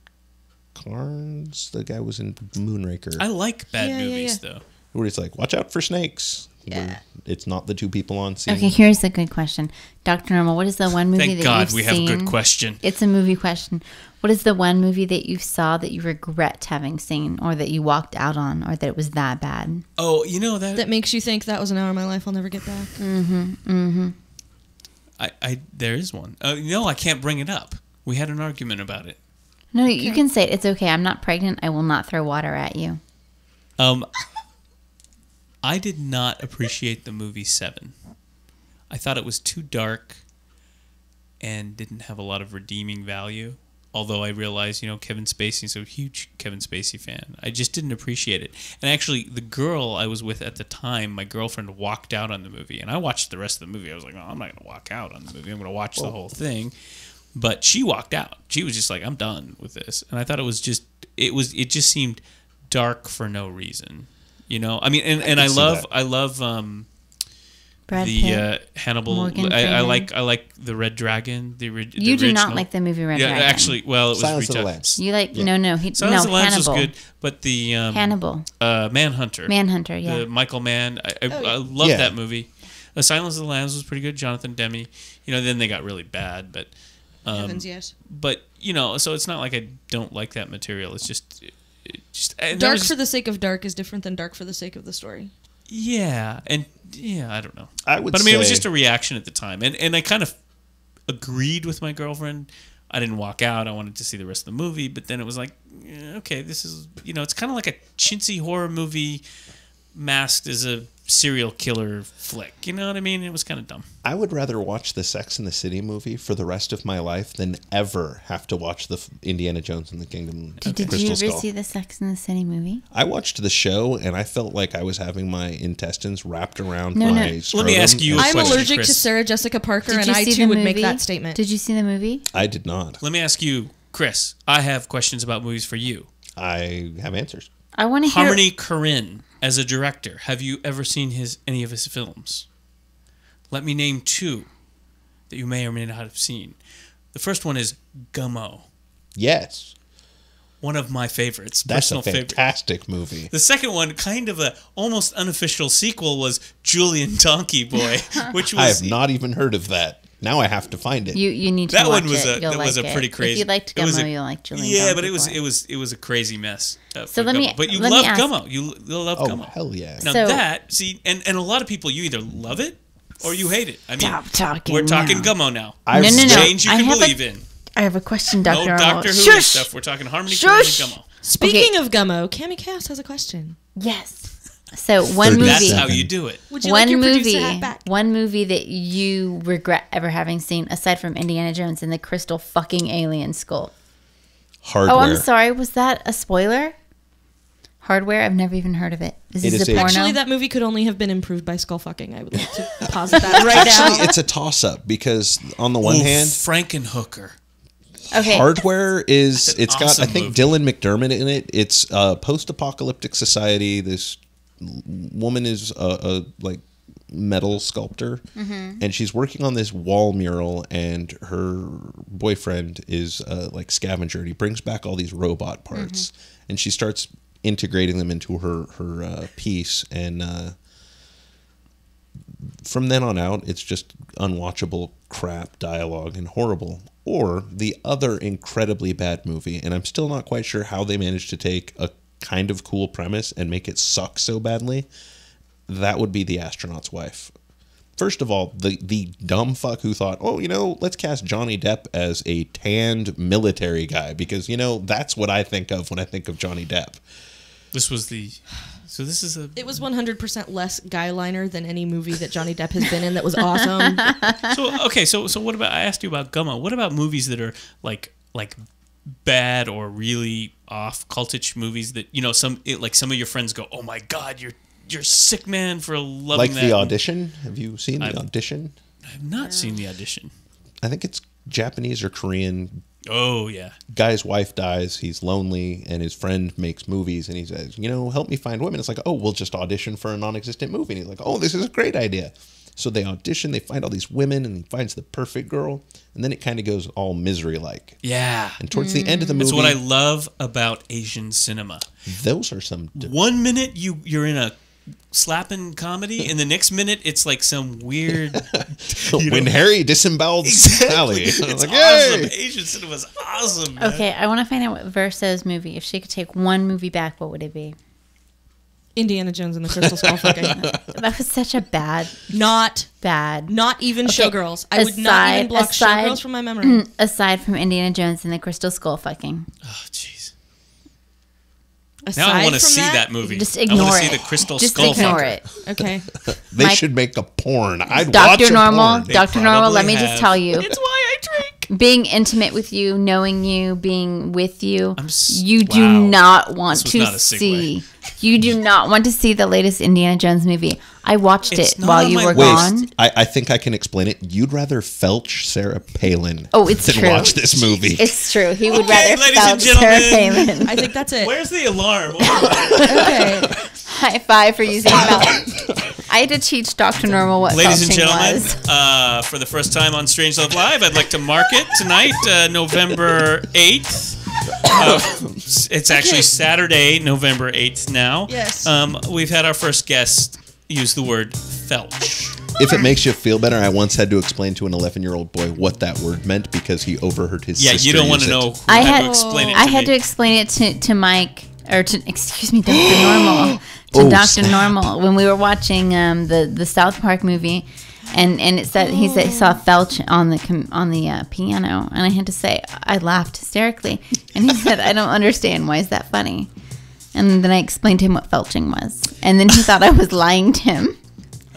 Carnes? The guy was in Moonraker. I like bad Yeah, yeah, movies yeah. though. where he's like, "Watch out for snakes." Yeah. Where It's not the two people on scene. Okay, here's the good question, Doctor Normal. What is the one movie Thank that God you've we have a good question. It's a movie question. What is the one movie that you saw that you regret having seen, or that you walked out on, or that it was that bad? Oh, you know that, That makes you think that was an hour of my life I'll never get back. Mm-hmm. Mm-hmm. I, I there is one. Uh, no, I can't bring it up. We had an argument about it. No, you can say it. It's okay. I'm not pregnant. I will not throw water at you. Um, I did not appreciate the movie Seven. I thought it was too dark and didn't have a lot of redeeming value. Although I realized, you know, Kevin Spacey's a huge Kevin Spacey fan. I just didn't appreciate it. And actually, the girl I was with at the time, my girlfriend walked out on the movie. And I watched the rest of the movie. I was like, oh, I'm not going to walk out on the movie. I'm going to watch the whole thing. But she walked out. She was just like, I'm done with this. And I thought it was just, it was, it just seemed dark for no reason. You know, I mean, and, and I can see love, that. I love, um, Brad the Pitt. uh, Hannibal. I, I like I like the Red Dragon. The, ori- the you do not like the movie Red yeah, Dragon. actually, well, it was Silence of the Lambs. you like Yeah. no, no, he, Silence no of the Lambs Hannibal. was good, but the um, Hannibal, uh, Manhunter, Manhunter. Yeah, the Michael Mann. I, I, Oh, yeah. I love Yeah. that movie. The Silence of the Lambs was pretty good. Jonathan Demme. You know, then they got really bad, but um, Heavens, yes. but you know, so it's not like I don't like that material. It's just. It, it just and Dark was- for the sake of dark is different than dark for the sake of the story. Yeah, and yeah, I don't know. I would but I mean, it was just a reaction at the time, and and I kind of agreed with my girlfriend. I didn't walk out. I wanted to see the rest of the movie, but then it was like, okay, this is you know, it's kind of like a chintzy horror movie masked as a serial killer flick. You know what I mean? It was kind of dumb. I would rather watch the Sex and the City movie for the rest of my life than ever have to watch the Indiana Jones and the Kingdom Did, did Crystal you ever Skull. see the Sex and the City movie? I watched the show and I felt like I was having my intestines wrapped around No, no. my Let me ask you a and- I'm question, allergic to Sarah Jessica Parker, Did and I too would movie? make that statement. Did you see the movie? I did not. Let me ask you, Chris. I have questions about movies for you. I have answers. I want to hear. Harmony Korine as a director. Have you ever seen his any of his films? Let me name two that you may or may not have seen. The first one is Gummo, Yes, one of my favorites, that's a personal favorite. fantastic movie. The second one, kind of a almost unofficial sequel, was Julien Donkey Boy, which I have not even heard of that. Now I have to find it. You you need to that watch one was it. a You'll that like was a it. pretty crazy. If you liked it was Gummo, a- you'll like Julien. Yeah, Donkey but it was Boy. it was it was a crazy mess. uh, So for let me- but you love ask- Gummo. You you love oh Gummo. hell yeah! Now So- that see, and and a lot of people you either love it or you hate it. I mean, Stop talking we're talking now. Gummo now. I No, no, no. Change you I can have a- believe in. I have a question, No Doctor. Doctor Who stuff. We're talking Harmony Shush. Korine and Gummo. Speaking of Gummo, Cami Kaos has a question. Yes. So one Thirty movie. That's how you do it. Would you one like your movie, back? one movie that you regret ever having seen, aside from Indiana Jones and the crystal fucking alien skull. Hardware. Oh, I'm sorry. Was that a spoiler? Hardware. I've never even heard of it. Is It this is a a- porno? Actually, that movie could only have been improved by skull fucking. I would like to posit that right Actually, now. it's a toss up because on the one Ooh, hand, Frankenhooker. okay. Hardware is That's an it's got I think movie. Dylan McDermott in it. It's a post-apocalyptic society. This woman is a, a like metal sculptor and she's working on this wall mural and her boyfriend is uh, like scavenger and he brings back all these robot parts and she starts integrating them into her her uh, piece and uh, from then on out, it's just unwatchable crap dialogue and horrible. Or the other incredibly bad movie, and I'm still not quite sure how they managed to take a kind of cool premise and make it suck so badly. That would be The Astronaut's Wife. First of all, the the dumb fuck who thought, oh, you know, let's cast Johnny Depp as a tanned military guy because you know that's what I think of when I think of Johnny Depp. This was the. So this is a. It was 100% less guyliner than any movie that Johnny Depp has been in that was awesome. So okay, so so what about? I asked you about Gummo. What about movies that are like like bad or really off cultish movies that you know some it, like some of your friends go, oh my god, you're you're sick man for loving Like that. the audition. Have you seen the I've- audition? I've not seen the audition. I think it's Japanese or Korean Oh yeah, guy's wife dies, he's lonely, and his friend makes movies, and he says, "You know, help me find women." It's like, "Oh, we'll just audition for a non-existent movie." And he's like, "Oh, this is a great idea." So they audition, they find all these women, and he finds the perfect girl, and then it kind of goes all misery-like. yeah. And towards the end of the movie, That's what I love about Asian cinema. those are some. d- One minute you you're in a slapping comedy, and the next minute it's like some weird. when know- Harry disemboweled Sally, It's was like, awesome. "Yay!" Asian cinema's awesome. man. Okay, I want to find out what Verso's movie. If she could take one movie back, what would it be? Indiana Jones and the Crystal Skull fucking. That was such a bad, Not, bad. not even Okay, Showgirls. I would not even block aside- Showgirls from my memory. Aside from Indiana Jones and the Crystal Skull fucking. Oh jeez. Aside Now I want to see that, movie. Just I ignore want to it. see the Crystal Just Skull ignore fucker. it. Okay. They Mike- should make a porn. I'd watch Dr. a Normal, porn. They Dr. Normal, let probably me just tell you. it's why I drink. Being intimate with you, knowing you, being with you, I'm s- you do not want to not see. You do not want to see the latest Indiana Jones movie. I watched It's it while you were Wait, gone. I, I think I can explain it. You'd rather felch Sarah Palin Oh, it's than true. watch this movie. It's true. He would Okay, rather felch and Sarah. Palin. I think that's it. Where's the alarm? Okay. High five for using mouth. I had to teach Dr. Normal what Ladies and gentlemen, was. uh, for the first time on Strange Love Live, I'd like to mark it tonight, uh, November 8th. Uh, it's actually Saturday, November 8th now. Yes. Um, we've had our first guest use the word felch. If it makes you feel better, I once had to explain to an 11 year old boy what that word meant because he overheard his Yeah, sister you don't want to know. I had, had- to explain it I had me. to explain it to, to Mike, or to, excuse me, Dr. Normal. To Oh, Dr. snap. Normal when we were watching um, the, the South Park movie. And, and it said he said he saw Felch on the on the uh, piano, and I had to say I laughed hysterically, and he said I don't understand why is that funny, and then I explained to him what felching was, and then he thought I was lying to him,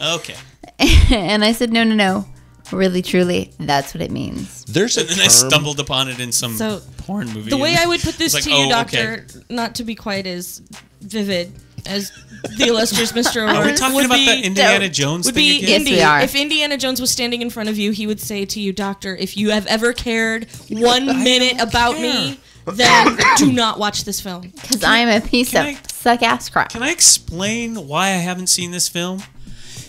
Okay. and I said no no no, really truly that's what it means. There's a And then term. I stumbled upon it in some So, porn movie. The way I would put this it's to like, you, oh, okay. Doctor, not to be quite as vivid as the illustrious Mr. Are we talking about be, the Indiana dope. Jones would thing be again? Yes, Indy. we are. If Indiana Jones was standing in front of you, he would say to you, Doctor, if you have ever cared one minute about care. me, then do not watch this film. Because I am a piece of I- suck ass crap. Can I explain why I haven't seen this film?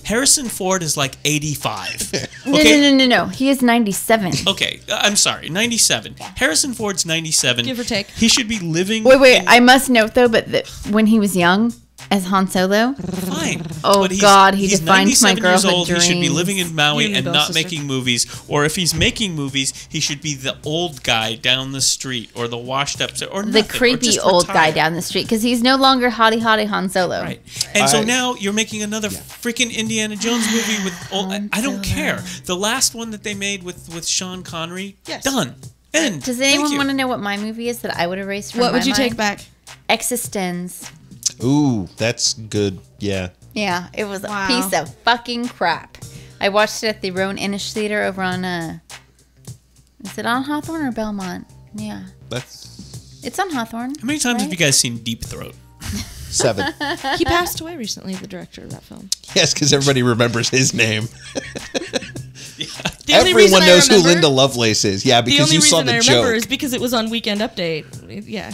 Harrison Ford is like 85. No, no, no, no, no. He is 97. Okay, uh, I'm sorry, 97. Harrison Ford's 97. Give or take. He should be living. Wait, wait. in- I must note though, but that when he was young, as Han Solo, fine. Oh, But God, he he's defined my 97 years girlhood old. He should be living in Maui and and not sister. making movies. Or if he's making movies, he should be the old guy down the street or the washed up or the nothing, or creepy just old guy down the street, because he's no longer hottie hottie Han Solo. Right. And so now you're making another freaking Indiana Jones movie with old, I, I don't care. The last one that they made with with Sean Connery, Yes. done. End. Does anyone want to know what my movie is that I would erase from What my would you take back? Existence. Ooh, that's good. Yeah. Yeah, it was Wow. a piece of fucking crap. I watched it at the Roan Innish Theater over on uh Is it on Hawthorne or Belmont? Yeah. That's It's on Hawthorne. How many times have you guys seen Deep Throat? seven. he passed away recently, the director of that film. yes, because everybody remembers his name. The only reason Everyone I knows who Linda Lovelace is. Yeah, The because only you saw reason the I remember joke, is because it was on Weekend Update. Yeah.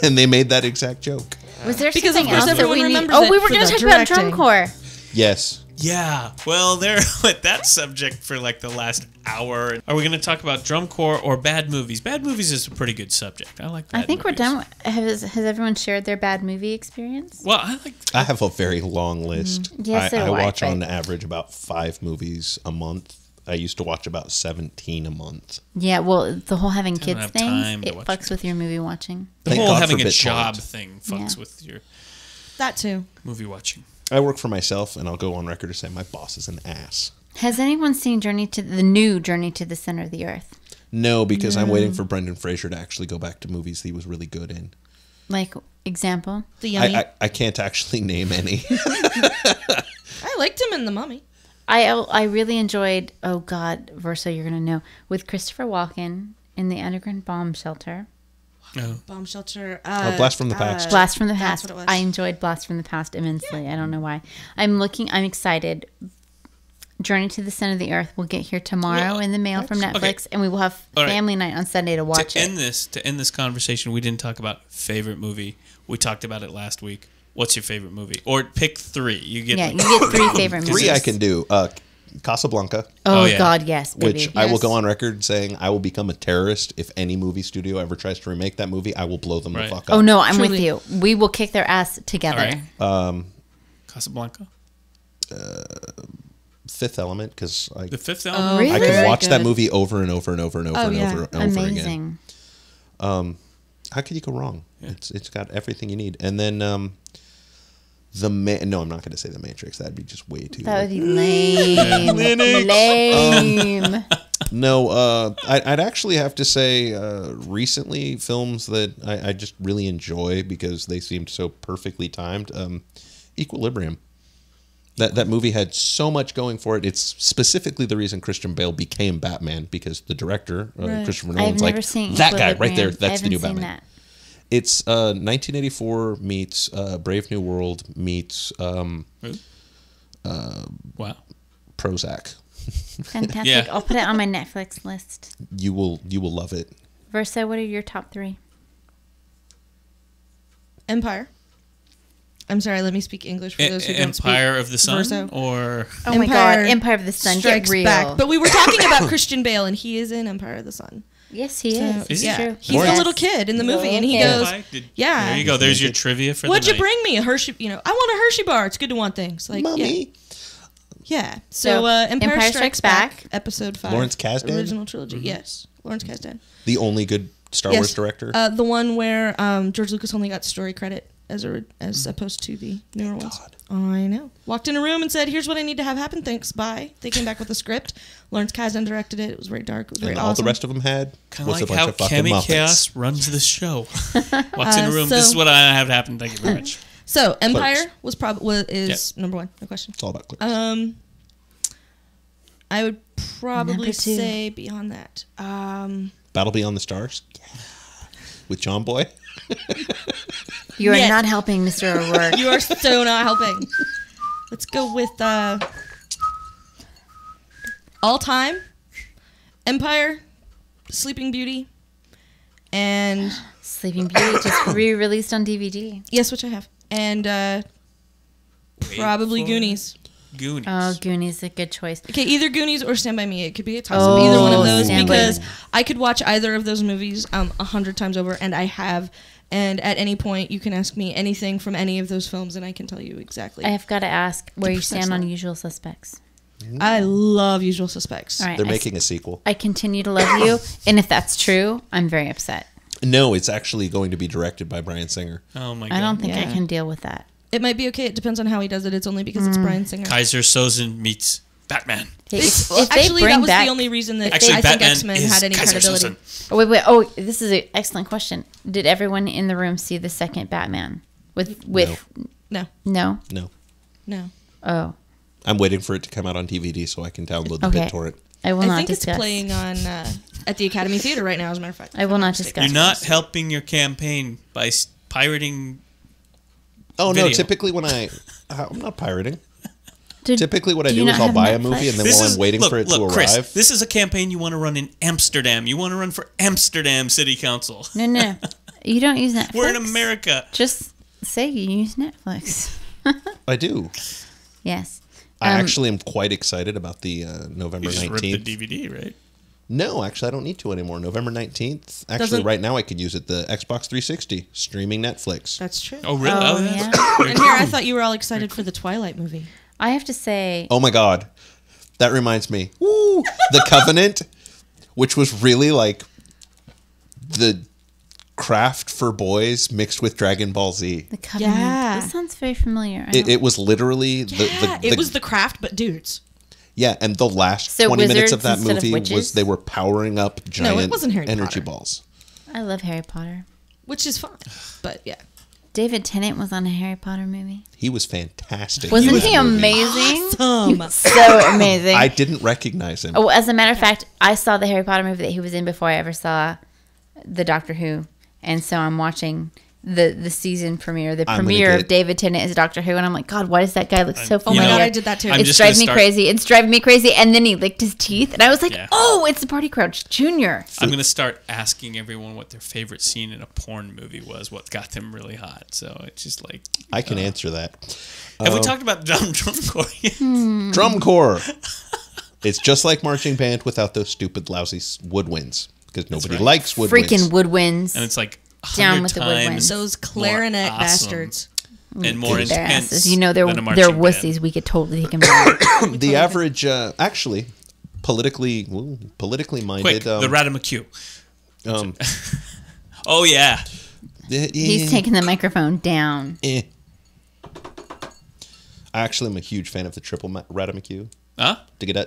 and they made that exact joke. Was there Because something else that we need? Oh, we were going to the talk about drum directing. corps. Yes. Yeah. Well, there with that subject for like the last hour. Are we going to talk about drum corps or bad movies? Bad movies is a pretty good subject. I like. I bad think we're movies. done. Has, has everyone shared their bad movie experience? Well, I like. I have a very long list. Mm-hmm. Yes, I, so I do I, watch on average about five movies a month. I used to watch about 17 a month. Yeah, well, the whole having kids have thing, time to it watch fucks with your movie watching. The Thank whole God having for a BitTorrent. job thing fucks Yeah. with your That too. movie watching. I work for myself, and I'll go on record to say my boss is an ass. Has anyone seen Journey to the new Journey to the Center of the Earth? No, because I'm waiting for Brendan Fraser to actually go back to movies he was really good in. Like example? The I, yummy. I, I, I can't actually name any. I liked him in The Mummy. I I really enjoyed. Oh God, Verso, you're gonna know with Christopher Walken in the underground bomb shelter. No. Bomb Shelter. Uh, Oh, Blast from the Past. Blast from the that's Past. what it was. I enjoyed Blast from the Past immensely. I don't know why. I'm looking. I'm excited. Journey to the Center of the Earth We'll get here tomorrow Well, in the mail from okay. Netflix, and we will have All right. family night on Sunday to watch to it. end this, to end this conversation, we didn't talk about favorite movie. We talked about it last week. What's your favorite movie? Or pick three. You get yeah, you get three favorite movies. Three I can do. Uh, Casablanca, Oh, Oh, yeah. God, yes, baby. which I will go on record saying I will become a terrorist if any movie studio ever tries to remake that movie. I will blow them Right. the fuck up. Oh no, I'm with you. We will kick their ass together. All right. Casablanca. Fifth Element, because I, The Fifth Oh, really? I can watch that movie over and over and over and over Oh, and yeah. over and over again. Amazing. How could you go wrong? It's it's got everything you need. And then um, the ma- no, I'm not going to say the Matrix. That'd be just way too. That would be lame. lame. No, uh, I, I'd actually have to say uh, recently films that I, I just really enjoy because they seemed so perfectly timed. Um, Equilibrium. That that movie had so much going for it. It's specifically the reason Christian Bale became Batman because the director uh, Right. Christopher I've Nolan's like that guy right there. That's the new Batman. that. It's uh, 1984 meets uh, Brave New World meets um, uh, Wow. Prozac. Fantastic. Yeah. I'll put it on my Netflix list. You will you will love it. Verso, what are your top three? Empire. I'm sorry, let me speak English for those who don't speak. Empire of the Sun Verso. or Oh my God, Empire of the Sun. Get Strikes real. Back. But we were talking about Christian Bale, and he is in Empire of the Sun. Yes, he So, is. Is yeah, True. he's the Yes. little kid in the movie, and he Little goes, Did- yeah. There you go. There's your trivia for "What'd the you night. bring me? A Hershey? You know, I want a Hershey bar. It's good to want things like Mommy. yeah." So, So, uh, Empire, Empire Strikes, Strikes Back, Back. episode five, Lawrence Kasdan? original trilogy. Yes, Lawrence Kasdan. The only good Star Yes. Wars director. Uh, the one where um, George Lucas only got story credit as a, as opposed to the newer ones. God. I know. Walked in a room and said, "Here's what I need to have happen. Thanks. Bye." They came back with a script. Lawrence Kasdan directed it. It was very dark. It was very and all the rest of them had Kind of was like a bunch how of fucking Cami Muppets. Kaos runs this show. Walks in Uh, a room. this is what I have to happen. Thank you very much. So Empire Clerks. was probably was, is number one. No question. It's all about clicks. Um, I would probably Number two. say beyond that. Um, Battle Beyond the Stars. With John Boy. You are Yes. not helping, Mr. O'Rourke. you are so not helping. Let's go with uh, all time Empire, Sleeping Beauty, and Sleeping Beauty just re-released on DVD. yes, which I have, and uh, probably Goonies. Goonies. Oh, Goonies, is a good choice. Okay, either Goonies or Stand by Me. It could be a toss up. Oh, either one of those Stand because I could watch either of those movies um a hundred times over, and I have. And at any point, you can ask me anything from any of those films, and I can tell you exactly. I have got to ask where you stand on. Usual Suspects. I love Usual Suspects. All right, They're I, making a sequel. I continue to love you, and if that's true, I'm very upset. No, it's actually going to be directed by Bryan Singer. oh my god. I don't think I can deal with that. It might be okay. It depends on how he does it. It's only because it's mm. Bryan Singer. Keyser Söze meets Batman. If, if they actually, bring that was back, the only reason that Actually, I Batman think X Men had any Keyser credibility. Oh, wait, wait. Oh, this is an excellent question. Did everyone in the room see the second Batman? With with No, no? No. no. Oh, I'm waiting for it to come out on DVD so I can download the Okay. BitTorrent. I will I not think discuss. it's playing on uh, at the Academy Theater right now. As a matter of fact, I will not discuss. You're not helping your campaign by pirating. Oh no! Typically, when I I'm not pirating. Did- Typically, what I do do is I'll have buy a movie and then This while is I'm waiting look, for it look, to Chris. arrive, This is a campaign you want to run in Amsterdam. You want to run for Amsterdam City Council. No, no, you don't use Netflix. We're in America. Just say you use Netflix. I do. yes. I Um, actually am quite excited about the uh, November You just rip the nineteenth. DVD, right? No, actually, I don't need to anymore. November nineteenth. Actually, Doesn't- right now I could use it. The Xbox 360 streaming Netflix. that's true. Oh, really? Oh, yeah. and here, I thought you were all excited for the Twilight movie. I have to say, Oh my god, that reminds me. Woo! The Covenant, which was really like the craft for boys mixed with Dragon Ball Z. the Covenant. Yeah. This sounds very familiar. It, it was literally the, Yeah, the, it was the craft, but dudes. yeah, and the last So twenty minutes of that instead of movie was they were powering up giant wasn't Harry energy Potter. balls. I love Harry Potter. which is fine. But yeah, David Tennant was on a Harry Potter movie. He was fantastic. Wasn't he that movie. amazing? um, So amazing. I didn't recognize him. Oh, as a matter of fact, I saw the Harry Potter movie that he was in before I ever saw the Doctor Who, and so I'm watching the the season premiere, the I'm gonna premiere of David Tennant as Doctor Who, and I'm like, God, why does that guy look so You oh my familiar? god, I did that too. I'm it's driving me start- crazy. It's driving me crazy. And then he licked his teeth, and I was like, Yeah. Oh, it's the Barty Crouch Jr. I'm gonna start asking everyone what their favorite scene in a porn movie was. What got them really hot? So it's just like, I can answer that. have we Um, talked about Dumb Drum Corps yet? Hmm. Drum corps. it's just like marching band without those stupid lousy woodwinds because nobody right. likes woodwinds. Freaking woodwinds. And it's like Down 100 with the times woodwinds. those clarinet awesome bastards. and more Kick intense. You know they're than a they're wussies. band. We could totally take them down. the average, uh, actually, politically, ooh, politically minded. Quick, um, the Ratamacue. um, Oh yeah, He's taking the microphone down. eh. I actually am a huge fan of the triple ma- Ratamacue. huh? Yeah,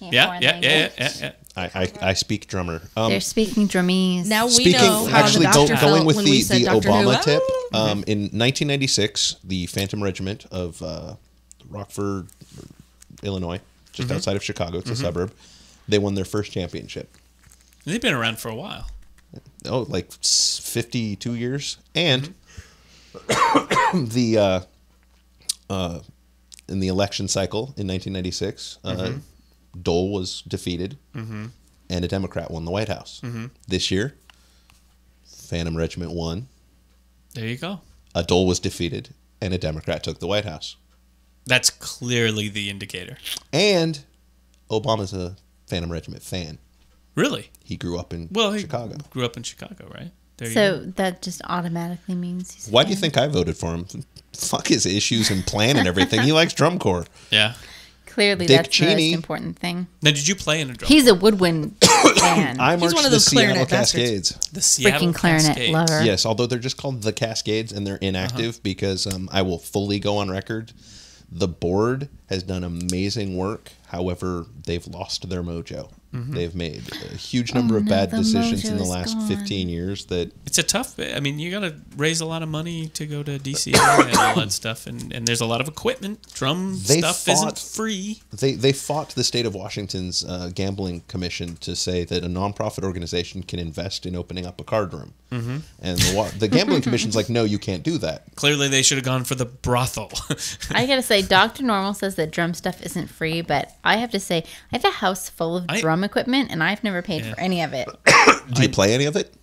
yeah, yeah, yeah, yeah. I, I, I speak drummer. Um, They're speaking drummies. Now we Speaking, know how actually, the go, doctor going with when the, the Doctor Obama Who. tip, Ah. um, in 1996, the Phantom Regiment of uh, Rockford, Illinois, just Mm-hmm. outside of Chicago, it's a suburb, they won their first championship. They've been around for a while. Oh, like 52 years. And Mm-hmm. the uh, uh, in the election cycle in 1996, uh, Mm-hmm. Dole was defeated, and a Democrat won the White House. Mm-hmm. This year, Phantom Regiment won. There you go. a Dole was defeated and a Democrat took the White House. That's clearly the indicator. And Obama's a Phantom Regiment fan. Really? He grew up in Well, he Chicago. grew up in Chicago, right? There So go. that just automatically means he's. a Why do you think I voted for him? Fuck his issues and plan and everything. He likes drum corps. Yeah. Clearly, Dick that's Cheney. the most important thing. Now, did you play in a drum? He's a woodwind fan. I marched one of the those Seattle clarinet bastards. Cascades. the Seattle freaking clarinet Cascades. lover. Yes, although they're just called the Cascades and they're inactive because um, I will fully go on record. The board has done amazing work. However, they've lost their mojo. They've made a huge number Oh, of no, bad the decisions in the last gone. 15 years that It's a tough. I mean, you got to raise a lot of money to go to DC and all that stuff, and, and there's a lot of equipment. Drum They stuff fought- isn't free. They they fought the state of Washington's uh, gambling commission to say that a nonprofit organization can invest in opening up a card room, mm-hmm. and the, the gambling commission's like, no, you can't do that. Clearly, they should have gone for the brothel. I gotta say, Doctor Normal says that drum stuff isn't free, but I have to say, I have a house full of I- drum equipment, and I've never paid Yeah. for any of it. Do you play any of it?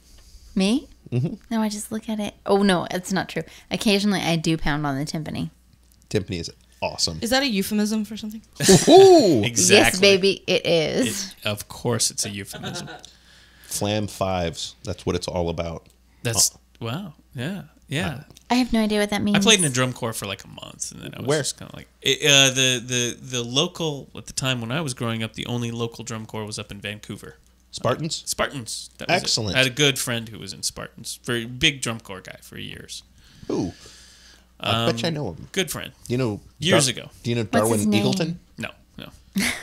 Me? Mm-hmm. No, I just look at it. Oh no, it's not true. Occasionally, I do pound on the timpani. Timpani is awesome. Is that a euphemism for something? Ooh, exactly. Yes, baby, it is. It- of course, it's a euphemism. flam fives. That's what it's all about. That's wow. Yeah, yeah. I have no idea what that means. I played in a drum corps for like a month, and then I was Where? just kind of like it, uh, the the the local at the time when I was growing up. The only local drum corps was up in Vancouver. Spartans. Spartans. That was it. Excellent. I had a good friend who was in Spartans. Very big drum corps guy for years. Ooh, I bet you I know him. Good friend. You know, Years ago. Do you know Darwin? Eagleton? No, no.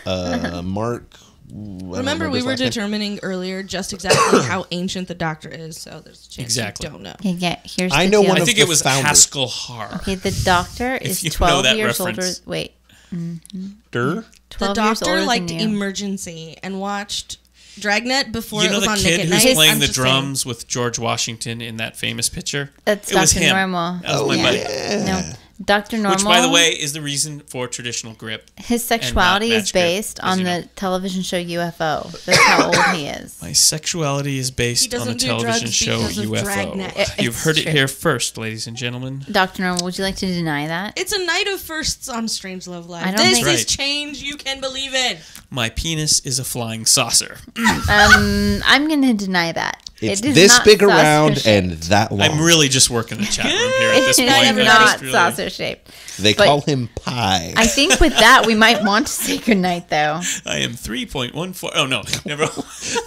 Uh, Mark. Ooh, Remember, we were last name. determining earlier just exactly how ancient the doctor is, so there's a chance Exactly. you don't know. Okay, yeah, here's I the know deal. one I of think the it was founders. Haskell Har. Okay, the doctor is 12 that years older. reference. Wait, mm-hmm. Dur? the doctor liked. Emergency and watched Dragnet before You it know was the on kid Nick at who's Night? playing I'm the just saying. drums with George Washington in that famous picture? That's it was Dr. him. Normal. That was my oh, yeah. buddy. No, Dr. Normal. Which, by the way, is the reason for traditional grip. his sexuality is match grip, based on the know. television show UFO. That's how old he is. My sexuality is based on the do television drugs show because of UFO. You've it's heard it here first, ladies and gentlemen. Dr. Normal, would you like to deny that? It's a night of firsts on Strange Love Live. I don't This think- is Right. change you can believe in. My penis is a flying saucer. Um, I'm going to deny that. It's It is this big around and that long. I'm really just working the chat room here at this point. is I not really- saucer shaped. they but- call him Pie. I think with that we might want to say goodnight though. I am 3.14. Oh, no. Never.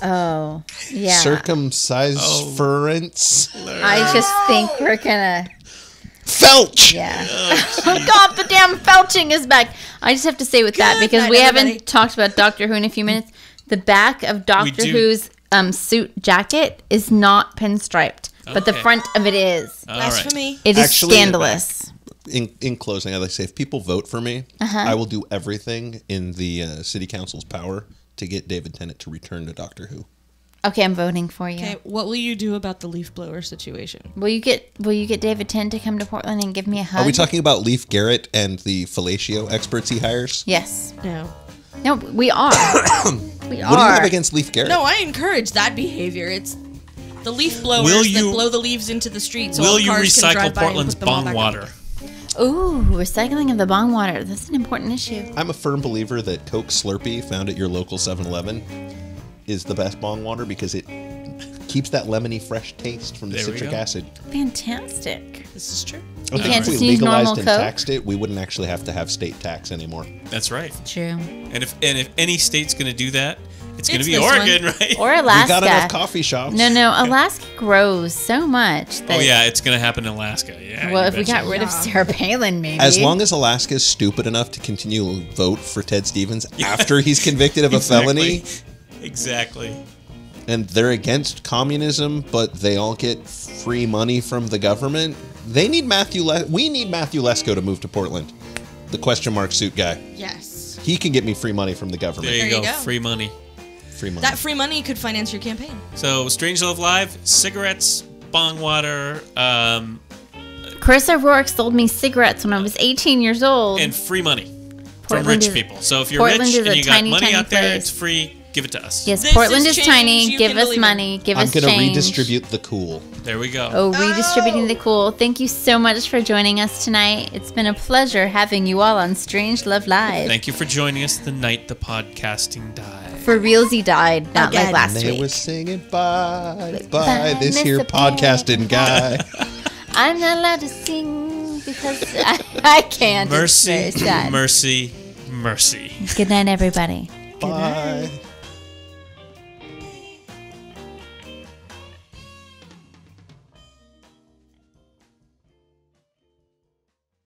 Oh, yeah. Circumcised Oh. I just think we're gonna. Felch! Yeah. Oh, God, the damn felching is back. I just have to say with that because night, we everybody. haven't talked about Doctor Who in a few minutes. The back of Doctor do. Who's um, suit jacket is not pinstriped, but the front of it is. All right. Blasphemy. It is Actually, scandalous. In, in closing, I'd like to say if people vote for me, Uh-huh. I will do everything in the uh, city council's power to get David Tennant to return to Doctor Who. Okay, I'm voting for you. Okay, what will you do about the leaf blower situation? Will you get Will you get David Tennant to come to Portland and give me a hug? Are we talking about Leif Garrett and the fellatio experts he hires? Yes. No. No, we are. we are. What do you have against Leif Garrett? No, I encourage that behavior. It's the leaf blowers Will that blow the leaves into the street so Will all you cars can recycle drive Portland's put them all bong water? up. Ooh, recycling of the bong water. That's an important issue. I'm a firm believer that Coke Slurpee found at your local 7-Eleven is the best bong water because it keeps that lemony fresh taste from the There citric acid. Fantastic. This is true. I think can't if we legalized and Coke? taxed it, we wouldn't actually have to have state tax anymore. That's right. True. And if and if any state's going to do that, it's going to be this Oregon, right? Or Alaska. We Alaska. got enough coffee shops. No, no, Alaska grows so much that. oh yeah, it's going to happen in Alaska. Yeah. Well, if we betcha. got rid of Sarah Palin, maybe. As long as Alaska is stupid enough to continue to vote for Ted Stevens after he's convicted of a felony, Exactly. And they're against communism, but they all get free money from the government, they need Matthew. Le- we need Matthew Lesko to move to Portland. The question mark suit guy. Yes. He can get me free money from the government. There you, There go. you go. Free money. Free money. That free money could finance your campaign. So, Strange Love Live, cigarettes, bong water, um, Chris O'Rourke sold me cigarettes when I was 18 years old. and free money from rich is- people. So, if you're Portland rich and you got tiny, money tiny out there, it's free. Give it to us. yes, This Portland is is, tiny. Give us believe in. money. Give I'm us gonna change. redistribute the cool. There we go. Oh, redistributing the oh. cool. Thank you so much for joining us tonight. It's been a pleasure having you all on Strange Love Live. Thank you for joining us the night the podcasting died. For reals, he died, not Again. like last And they week. were singing bye, Bye, bye, this here Mr. podcasting guy. I'm not allowed to sing because I, I can't. Mercy, mercy, mercy. Good night, everybody. bye.